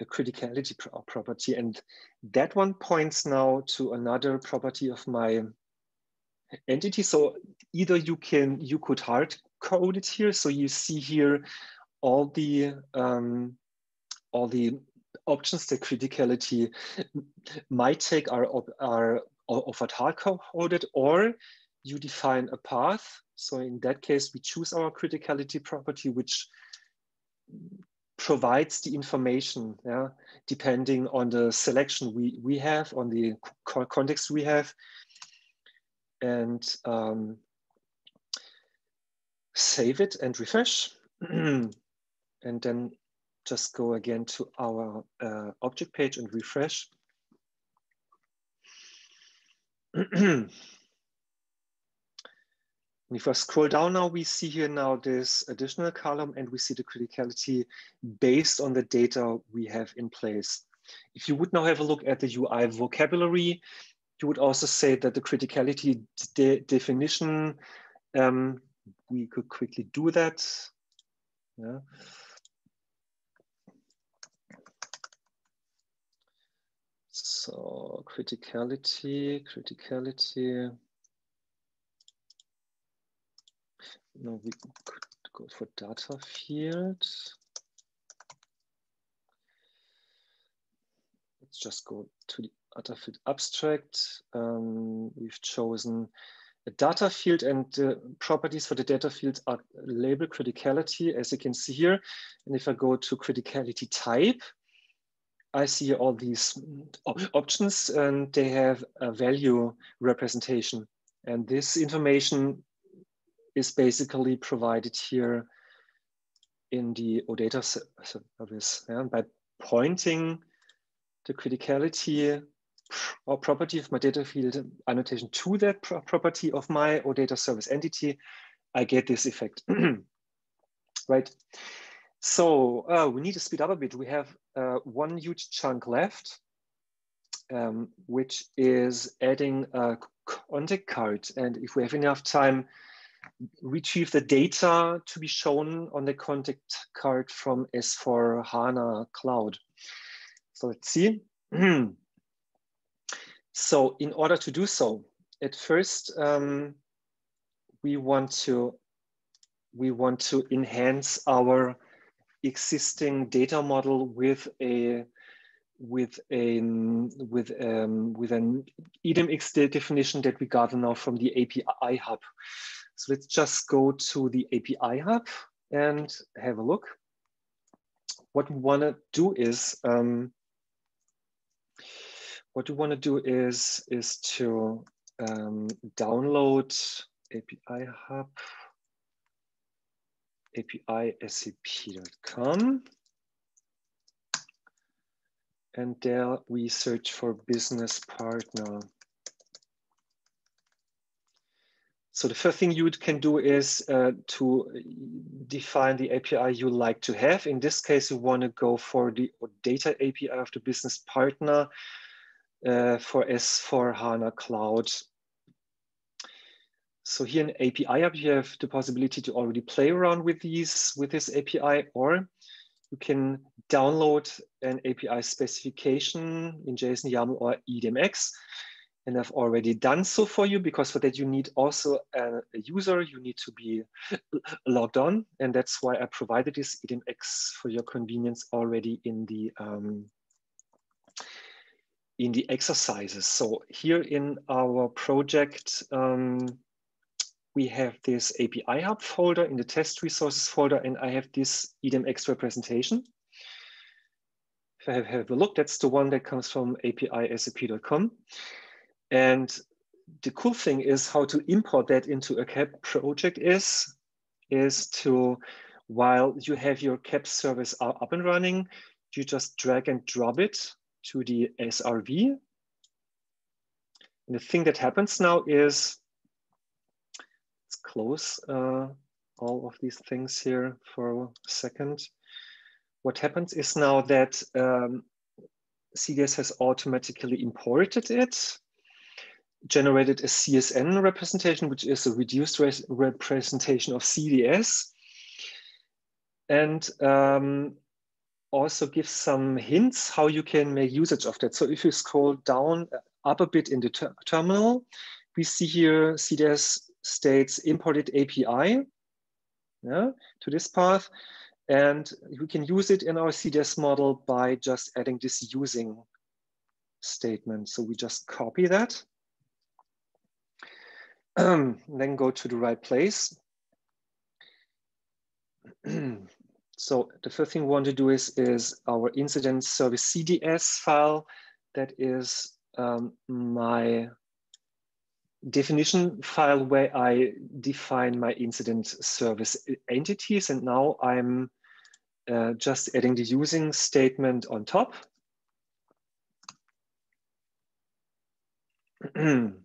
Speaker 1: a criticality property. And that one points now to another property of my entity. So either you can, you could hard code it here. So you see here all the, um, all the options that criticality might take are, are offered hard coded or you define a path. So in that case, we choose our criticality property, which provides the information, yeah, depending on the selection we, we have, on the context we have and um, save it and refresh. and then just go again to our uh, object page and refresh. if I scroll down now, we see here now this additional column and we see the criticality based on the data we have in place. If you would now have a look at the UI vocabulary, you would also say that the criticality de definition, um, we could quickly do that. Yeah. So criticality, criticality. No, we could go for data field. Let's just go to the data field abstract. Um, we've chosen a data field and the properties for the data field are label criticality, as you can see here. And if I go to criticality type, I see all these options and they have a value representation. And this information is basically provided here in the OData service yeah, by pointing the criticality or property of my data field annotation to that pro property of my OData service entity, I get this effect, right? So uh, we need to speed up a bit. We have uh, one huge chunk left, um, which is adding a contact card. And if we have enough time, retrieve the data to be shown on the contact card from S4 HANA Cloud. So let's see. so in order to do so, at first um, we want to we want to enhance our existing data model with a with a with um, with an EDMX definition that we got now from the API hub. So let's just go to the API hub and have a look. What we want to do is um, what we want to do is is to um, download API hub API sap.com and there we search for business partner. So the first thing you can do is uh, to define the API you like to have. In this case, you want to go for the data API of the business partner uh, for S4 HANA Cloud. So here in API hub, you have the possibility to already play around with these with this API, or you can download an API specification in JSON, YAML, or EDMX and I've already done so for you because for that you need also a, a, user, you need to be logged on. And that's why I provided this EDMX for your convenience already in the, um, in the exercises. So here in our project, um, we have this API Hub folder in the test resources folder, and I have this EDMX representation. If I have, have a look, that's the one that comes from api.sap.com. And the cool thing is how to import that into a CAP project is, is to, while you have your CAP service up and running, you just drag and drop it to the SRV. And the thing that happens now is, close uh, all of these things here for a second. What happens is now that um, CDS has automatically imported it generated a CSN representation, which is a reduced representation of CDS. And um, also gives some hints how you can make usage of that. So if you scroll down uh, up a bit in the ter terminal, we see here CDS states imported API yeah, to this path. And we can use it in our CDS model by just adding this using statement. So we just copy that then go to the right place. so the first thing we want to do is, is our incident service CDS file. That is um, my definition file where I define my incident service entities. And now I'm uh, just adding the using statement on top.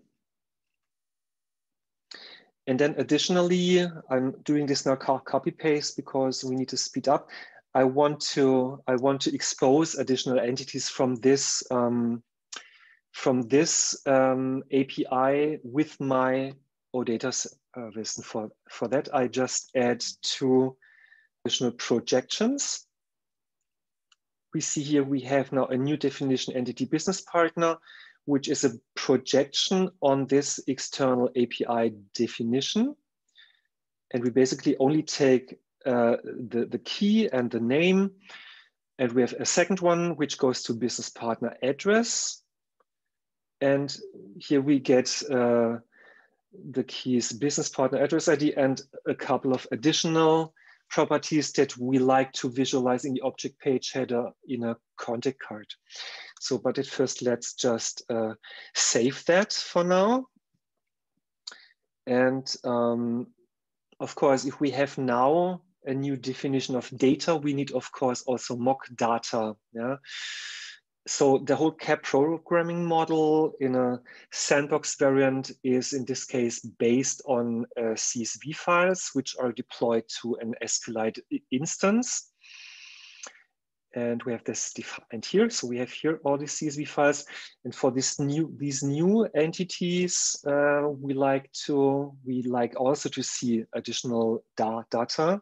Speaker 1: And then additionally, I'm doing this now copy paste because we need to speed up. I want to I want to expose additional entities from this um, from this um, API with my OData service. And for for that, I just add two additional projections. We see here we have now a new definition entity business partner, which is a projection on this external API definition. And we basically only take uh, the, the key and the name. And we have a second one, which goes to business partner address. And here we get uh, the keys business partner address ID and a couple of additional properties that we like to visualize in the object page header in a contact card. So, but at first, let's just uh, save that for now. And um, of course, if we have now a new definition of data, we need, of course, also mock data. Yeah. So the whole CAP programming model in a sandbox variant is in this case based on uh, CSV files, which are deployed to an SQLite instance. And we have this defined here. So we have here all the CSV files. And for this new, these new entities, uh, we like to, we like also to see additional da data.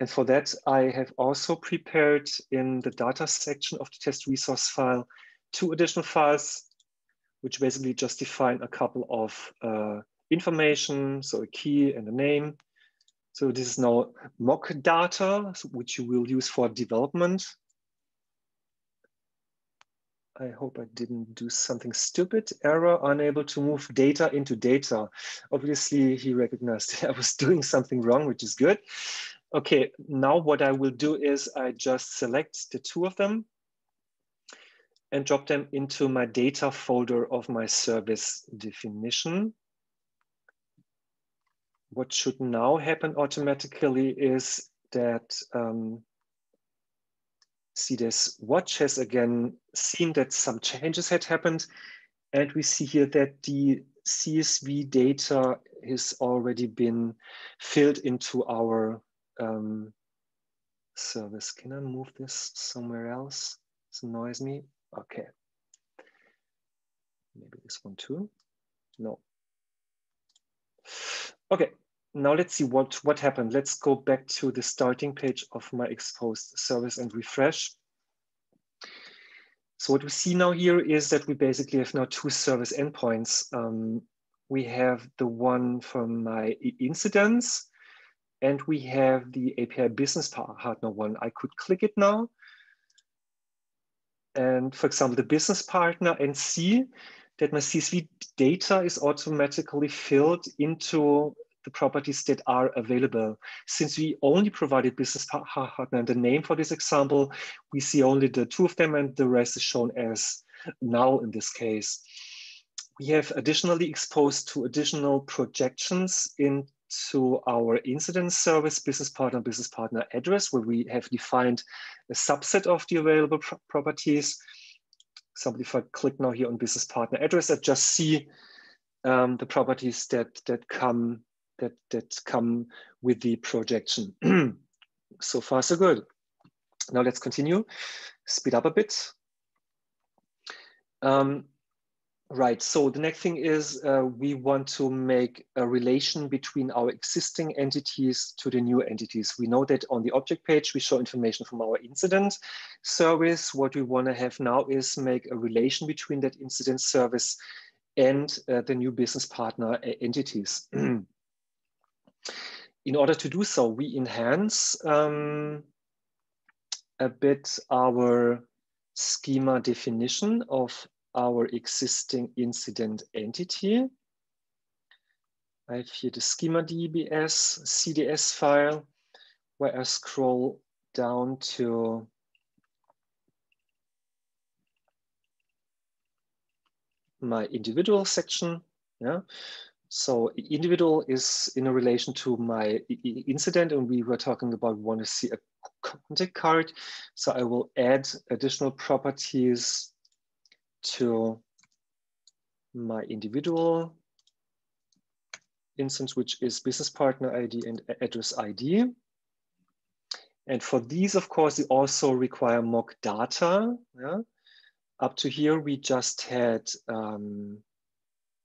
Speaker 1: And for that, I have also prepared in the data section of the test resource file, two additional files, which basically just define a couple of uh, information, so a key and a name. So this is now mock data, which you will use for development. I hope I didn't do something stupid. Error, unable to move data into data. Obviously, he recognized I was doing something wrong, which is good. Okay, now what I will do is I just select the two of them and drop them into my data folder of my service definition. What should now happen automatically is that um, CDS watch has again seen that some changes had happened. And we see here that the CSV data has already been filled into our um, service. Can I move this somewhere else? This annoys me. Okay. Maybe this one too. No. Okay, now let's see what, what happened. Let's go back to the starting page of my exposed service and refresh. So what we see now here is that we basically have now two service endpoints. Um, we have the one from my incidents, and we have the API business partner one. I could click it now. And for example, the business partner and see that my CSV data is automatically filled into the properties that are available. Since we only provided business partner and the name for this example, we see only the two of them and the rest is shown as null in this case. We have additionally exposed to additional projections in to our incident service business partner business partner address where we have defined a subset of the available pro properties. So if I click now here on business partner address, I just see um, the properties that that come that that come with the projection. so far, so good. Now let's continue. Speed up a bit. Um, Right. So the next thing is uh, we want to make a relation between our existing entities to the new entities. We know that on the object page, we show information from our incident service. What we want to have now is make a relation between that incident service and uh, the new business partner uh, entities. In order to do so, we enhance um, a bit our schema definition of our existing incident entity. I have here the schema DBS CDS file where I scroll down to my individual section. Yeah. So individual is in a relation to my incident and we were talking about want to see a contact card. So I will add additional properties to my individual instance, which is business partner ID and address ID. And for these, of course, we also require mock data. Yeah? Up to here, we just had um,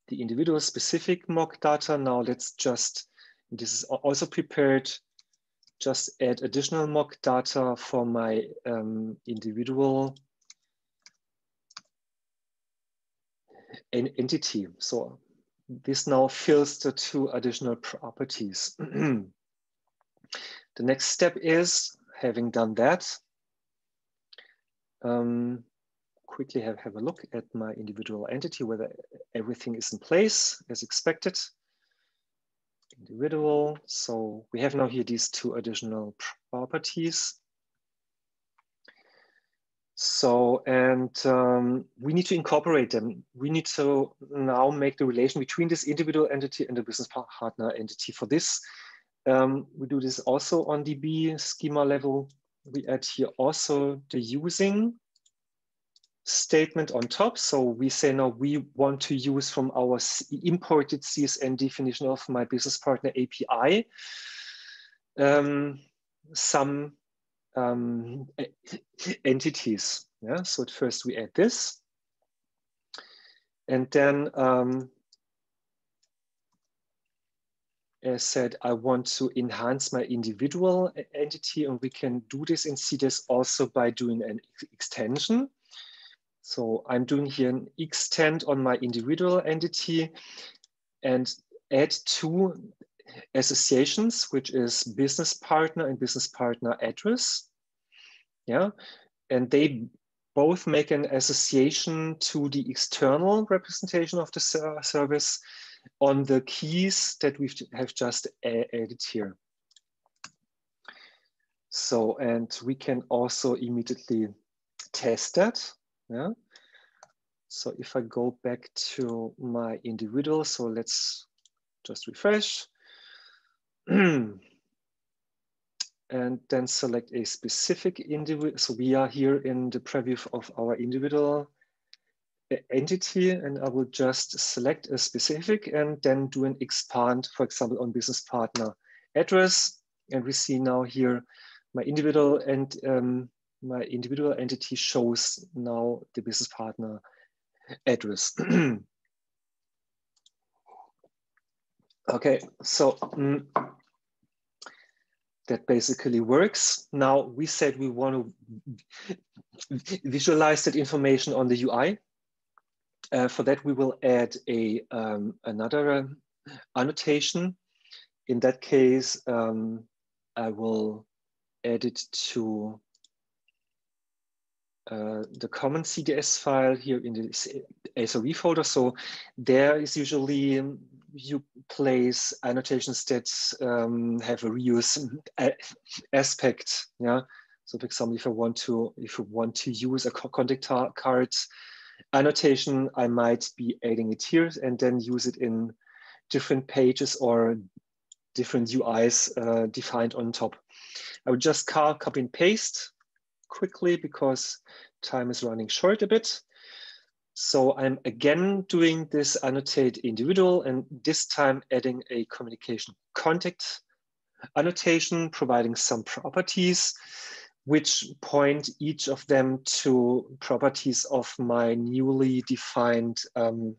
Speaker 1: the individual specific mock data. Now let's just, this is also prepared, just add additional mock data for my um, individual entity. So this now fills the two additional properties. the next step is, having done that, um, quickly have, have a look at my individual entity, whether everything is in place as expected. Individual, so we have now here these two additional properties. So, and um, we need to incorporate them. We need to now make the relation between this individual entity and the business partner entity. For this, um, we do this also on DB schema level. We add here also the using statement on top. So we say now we want to use from our imported CSN definition of my business partner API um, some um, entities. Yeah, so at first we add this. And then, um, as said, I want to enhance my individual entity and we can do this in CDS also by doing an extension. So I'm doing here an extend on my individual entity and add two associations, which is business partner and business partner address. Yeah, and they both make an association to the external representation of the service on the keys that we have just added here. So, and we can also immediately test that. Yeah. So if I go back to my individual, so let's just refresh. and then select a specific individual. So we are here in the preview of our individual entity and I will just select a specific and then do an expand, for example, on business partner address. And we see now here my individual and um, my individual entity shows now the business partner address. okay, so um, that basically works. Now we said we want to visualize that information on the UI. Uh, for that, we will add a um, another annotation. In that case, um, I will add it to uh, the common CDS file here in the SRV folder. So there is usually you place annotations that um, have a reuse aspect. Yeah. So for example, if I want to, if you want to use a contact card annotation, I might be adding it here and then use it in different pages or different UIs uh, defined on top. I would just copy and paste quickly because time is running short a bit. So I'm again doing this annotate individual and this time adding a communication contact annotation, providing some properties, which point each of them to properties of my newly defined um,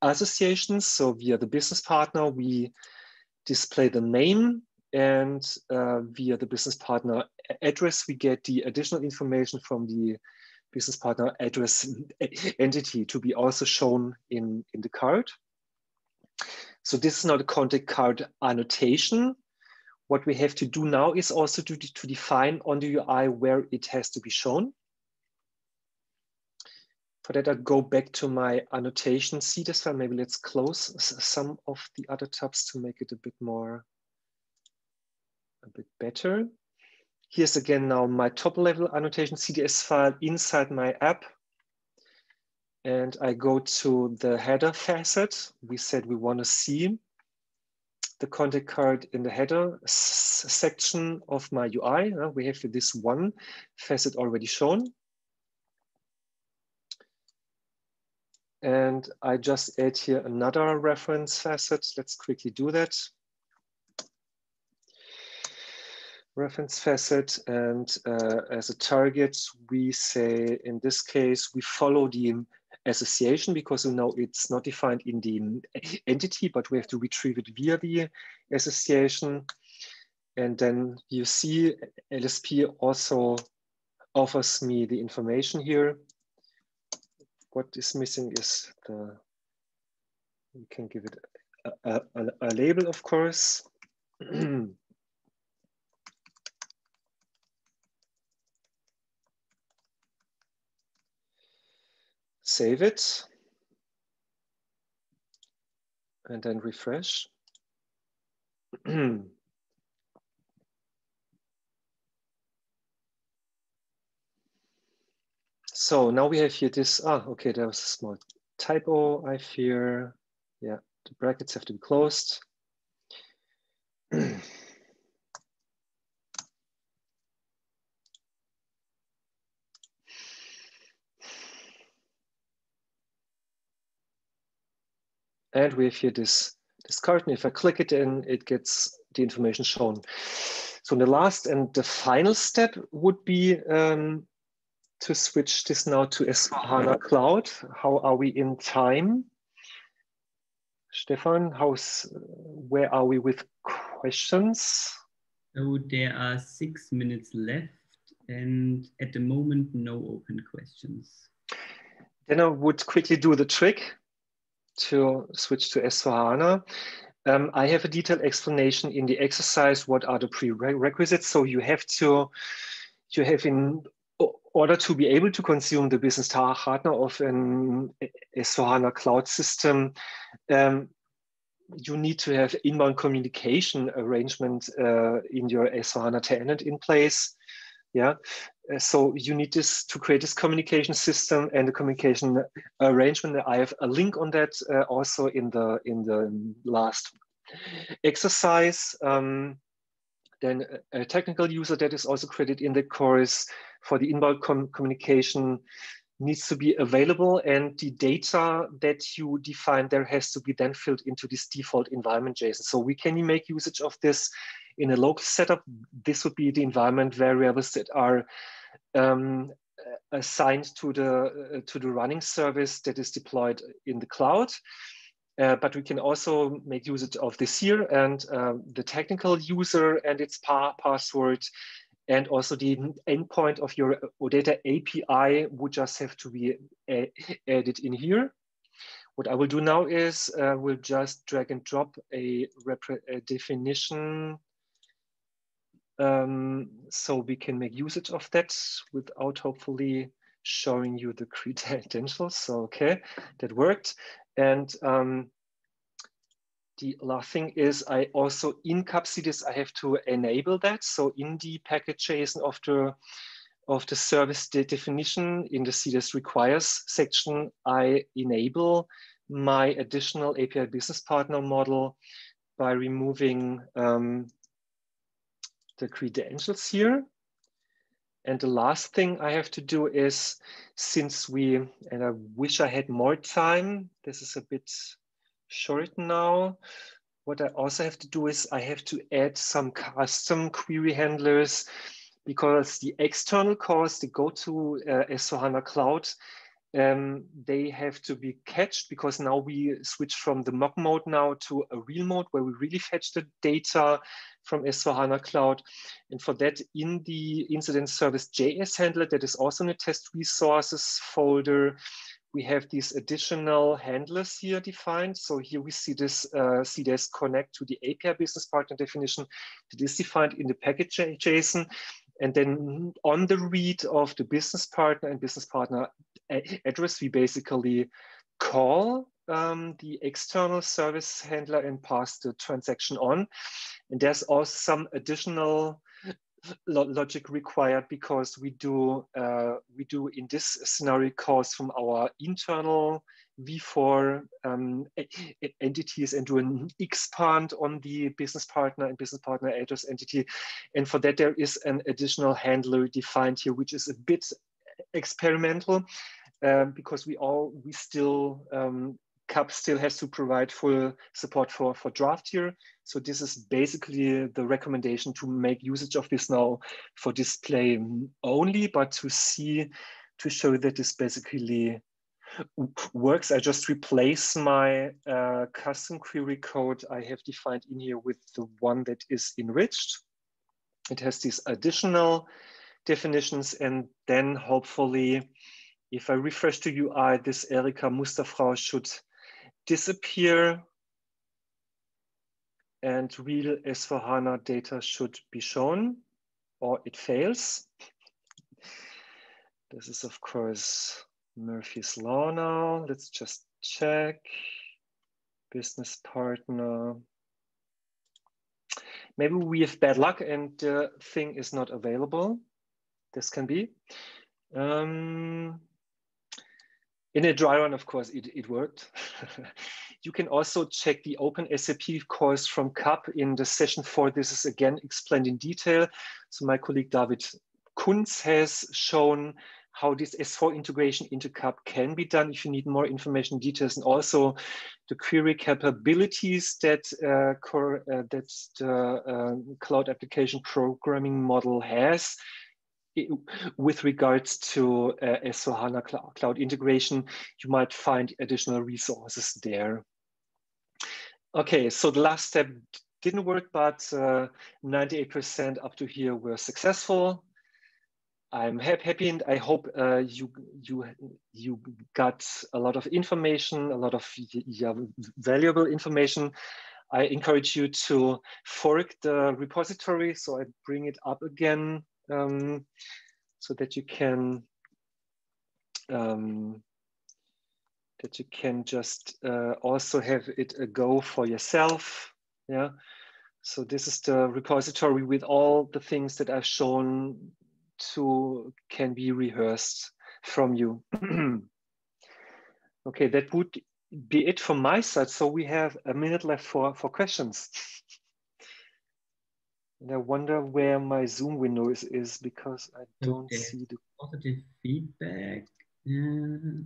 Speaker 1: associations. So via the business partner, we display the name and uh, via the business partner address, we get the additional information from the business partner address entity to be also shown in, in the card. So this is not a contact card annotation. What we have to do now is also to, to define on the UI where it has to be shown. For that, I go back to my annotation CDS file. Maybe let's close some of the other tabs to make it a bit more, a bit better. Here's again now my top level annotation CDS file inside my app. And I go to the header facet. We said we want to see the contact card in the header section of my UI. Uh, we have this one facet already shown. And I just add here another reference facet. Let's quickly do that. Reference facet and uh, as a target, we say in this case, we follow the association because we know it's not defined in the entity, but we have to retrieve it via the association. And then you see LSP also offers me the information here. What is missing is the, we can give it a, a, a label, of course. Save it. And then refresh. So now we have here this, ah, okay, there was a small typo, I fear. Yeah, the brackets have to be closed. and we have here this, this carton. If I click it in, it gets the information shown. So the last and the final step would be um, to switch this now to S4HANA Cloud. How are we in time? Stefan, how's, where are we with questions?
Speaker 2: So there are six minutes left and at the moment, no open questions.
Speaker 1: Then I would quickly do the trick to switch to S4HANA. Um, I have a detailed explanation in the exercise. What are the prerequisites? So you have to, you have in order to be able to consume the business partner of an S4HANA cloud system, um, you need to have inbound communication arrangement uh, in your S4HANA tenant in place. Yeah, so you need this to create this communication system and the communication arrangement. I have a link on that uh, also in the in the last exercise. Um, then a technical user that is also created in the course for the inbound com communication needs to be available and the data that you define there has to be then filled into this default environment JSON. So we can make usage of this in a local setup. This would be the environment variables that are um, assigned to the, uh, to the running service that is deployed in the cloud. Uh, but we can also make usage of this here and uh, the technical user and its pa password and also the endpoint of your OData API would just have to be added in here. What I will do now is uh, we'll just drag and drop a, a definition um, so we can make usage of that without hopefully showing you the credentials. So, okay, that worked. And um, the last thing is I also in CAP CDS, I have to enable that. So in the package JSON of the, of the service de definition in the CDS requires section, I enable my additional API business partner model by removing um, the credentials here. And the last thing I have to do is, since we, and I wish I had more time, this is a bit short now. What I also have to do is I have to add some custom query handlers because the external calls that go to uh, S4HANA Cloud, um, they have to be catched because now we switch from the mock mode now to a real mode where we really fetch the data from S4HANA Cloud. And for that, in the incident service JS handler that is also in the test resources folder, we have these additional handlers here defined. So here we see this uh, CDS connect to the API business partner definition that is defined in the package JSON. And then on the read of the business partner and business partner address, we basically call um, the external service handler and pass the transaction on. And there's also some additional logic required because we do uh, we do in this scenario calls from our internal v4 um, entities and do an expand on the business partner and business partner address entity. And for that, there is an additional handler defined here, which is a bit experimental. um, because we all we still um, CAP still has to provide full support for for Draftear. So this is basically the recommendation to make usage of this now for display only, but to see to show that this basically works. I just replace my uh, custom query code I have defined in here with the one that is enriched. It has these additional definitions and then hopefully if I refresh to UI, this Erika Musterfrau should disappear and real S4HANA data should be shown or it fails. This is of course Murphy's Law now. Let's just check. Business partner. Maybe we have bad luck and the thing is not available. This can be. Um, in a dry run, of course, it, it worked. you can also check the Open SAP course from CAP in the session four. This is again explained in detail. So my colleague David Kunz has shown how this S4 integration into CAP can be done if you need more information details and also the query capabilities that uh, uh, that the uh, cloud application programming model has with regards to uh, S4HANA cl cloud integration, you might find additional resources there. Okay, so the last step didn't work, but 98% uh, up to here were successful. I'm ha happy and I hope uh, you you you got a lot of information, a lot of valuable information. I encourage you to fork the repository. So I bring it up again um, so that you can um, that you can just uh, also have it a go for yourself. Yeah. So this is the repository with all the things that I've shown to can be rehearsed from you. okay, that would be it from my side. So we have a minute left for, for questions. And I wonder where my Zoom window is, is because I don't okay. see the
Speaker 2: positive feedback.
Speaker 1: Uh,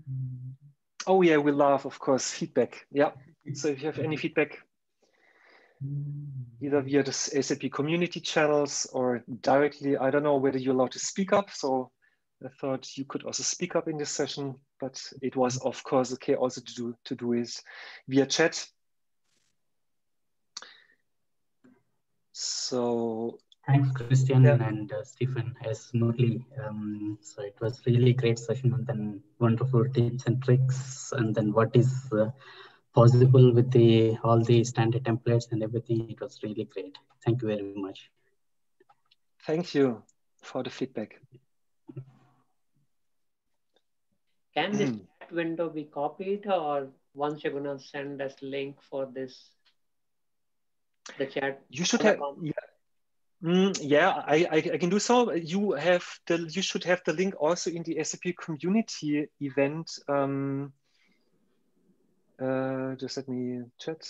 Speaker 1: oh yeah, we love, of course, feedback. Yeah. So if you have any feedback, either via the SAP community channels or directly, I don't know whether you're allowed to speak up. So I thought you could also speak up in this session, but it was of course okay also to do to do it via chat. So
Speaker 3: thanks, Christian yeah. and uh, Stephen, as smoothly. Um, so it was really great session and then wonderful tips and tricks, and then what is uh, possible with the all the standard templates and everything. It was really great. Thank you very much.
Speaker 1: Thank you for the feedback.
Speaker 4: Can this hmm. window be copied or once you're gonna send us link for this the chat.
Speaker 1: You should have. Yeah. Mm, yeah, I, I, I, can do so. You have the you should have the link also in the SAP community event. Um, uh, just let me chat.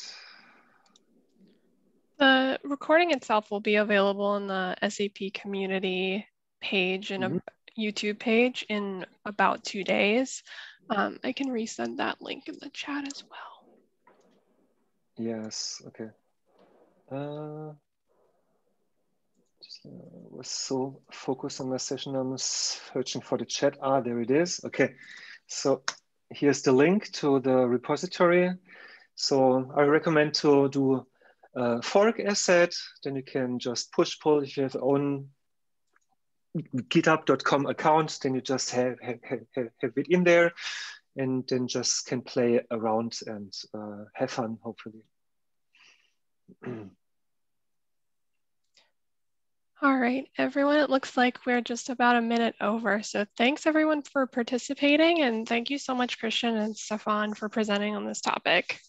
Speaker 5: The recording itself will be available in the SAP community page and mm -hmm. a YouTube page in about two days. Um, I can resend that link in the chat as well.
Speaker 1: Yes, okay. Uh, just, uh, was so focused on my session, I'm searching for the chat. Ah, there it is. Okay, so here's the link to the repository. So I recommend to do a fork asset. Then you can just push pull if you have own github.com account, then you just have, have, have, have it in there and then just can play around and uh, have fun, hopefully.
Speaker 5: All right, everyone, it looks like we're just about a minute over. So thanks everyone for participating and thank you so much, Christian and Stefan for presenting on this topic.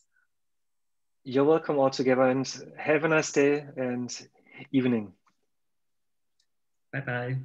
Speaker 1: You're welcome all together and have a nice day and evening.
Speaker 2: Bye-bye.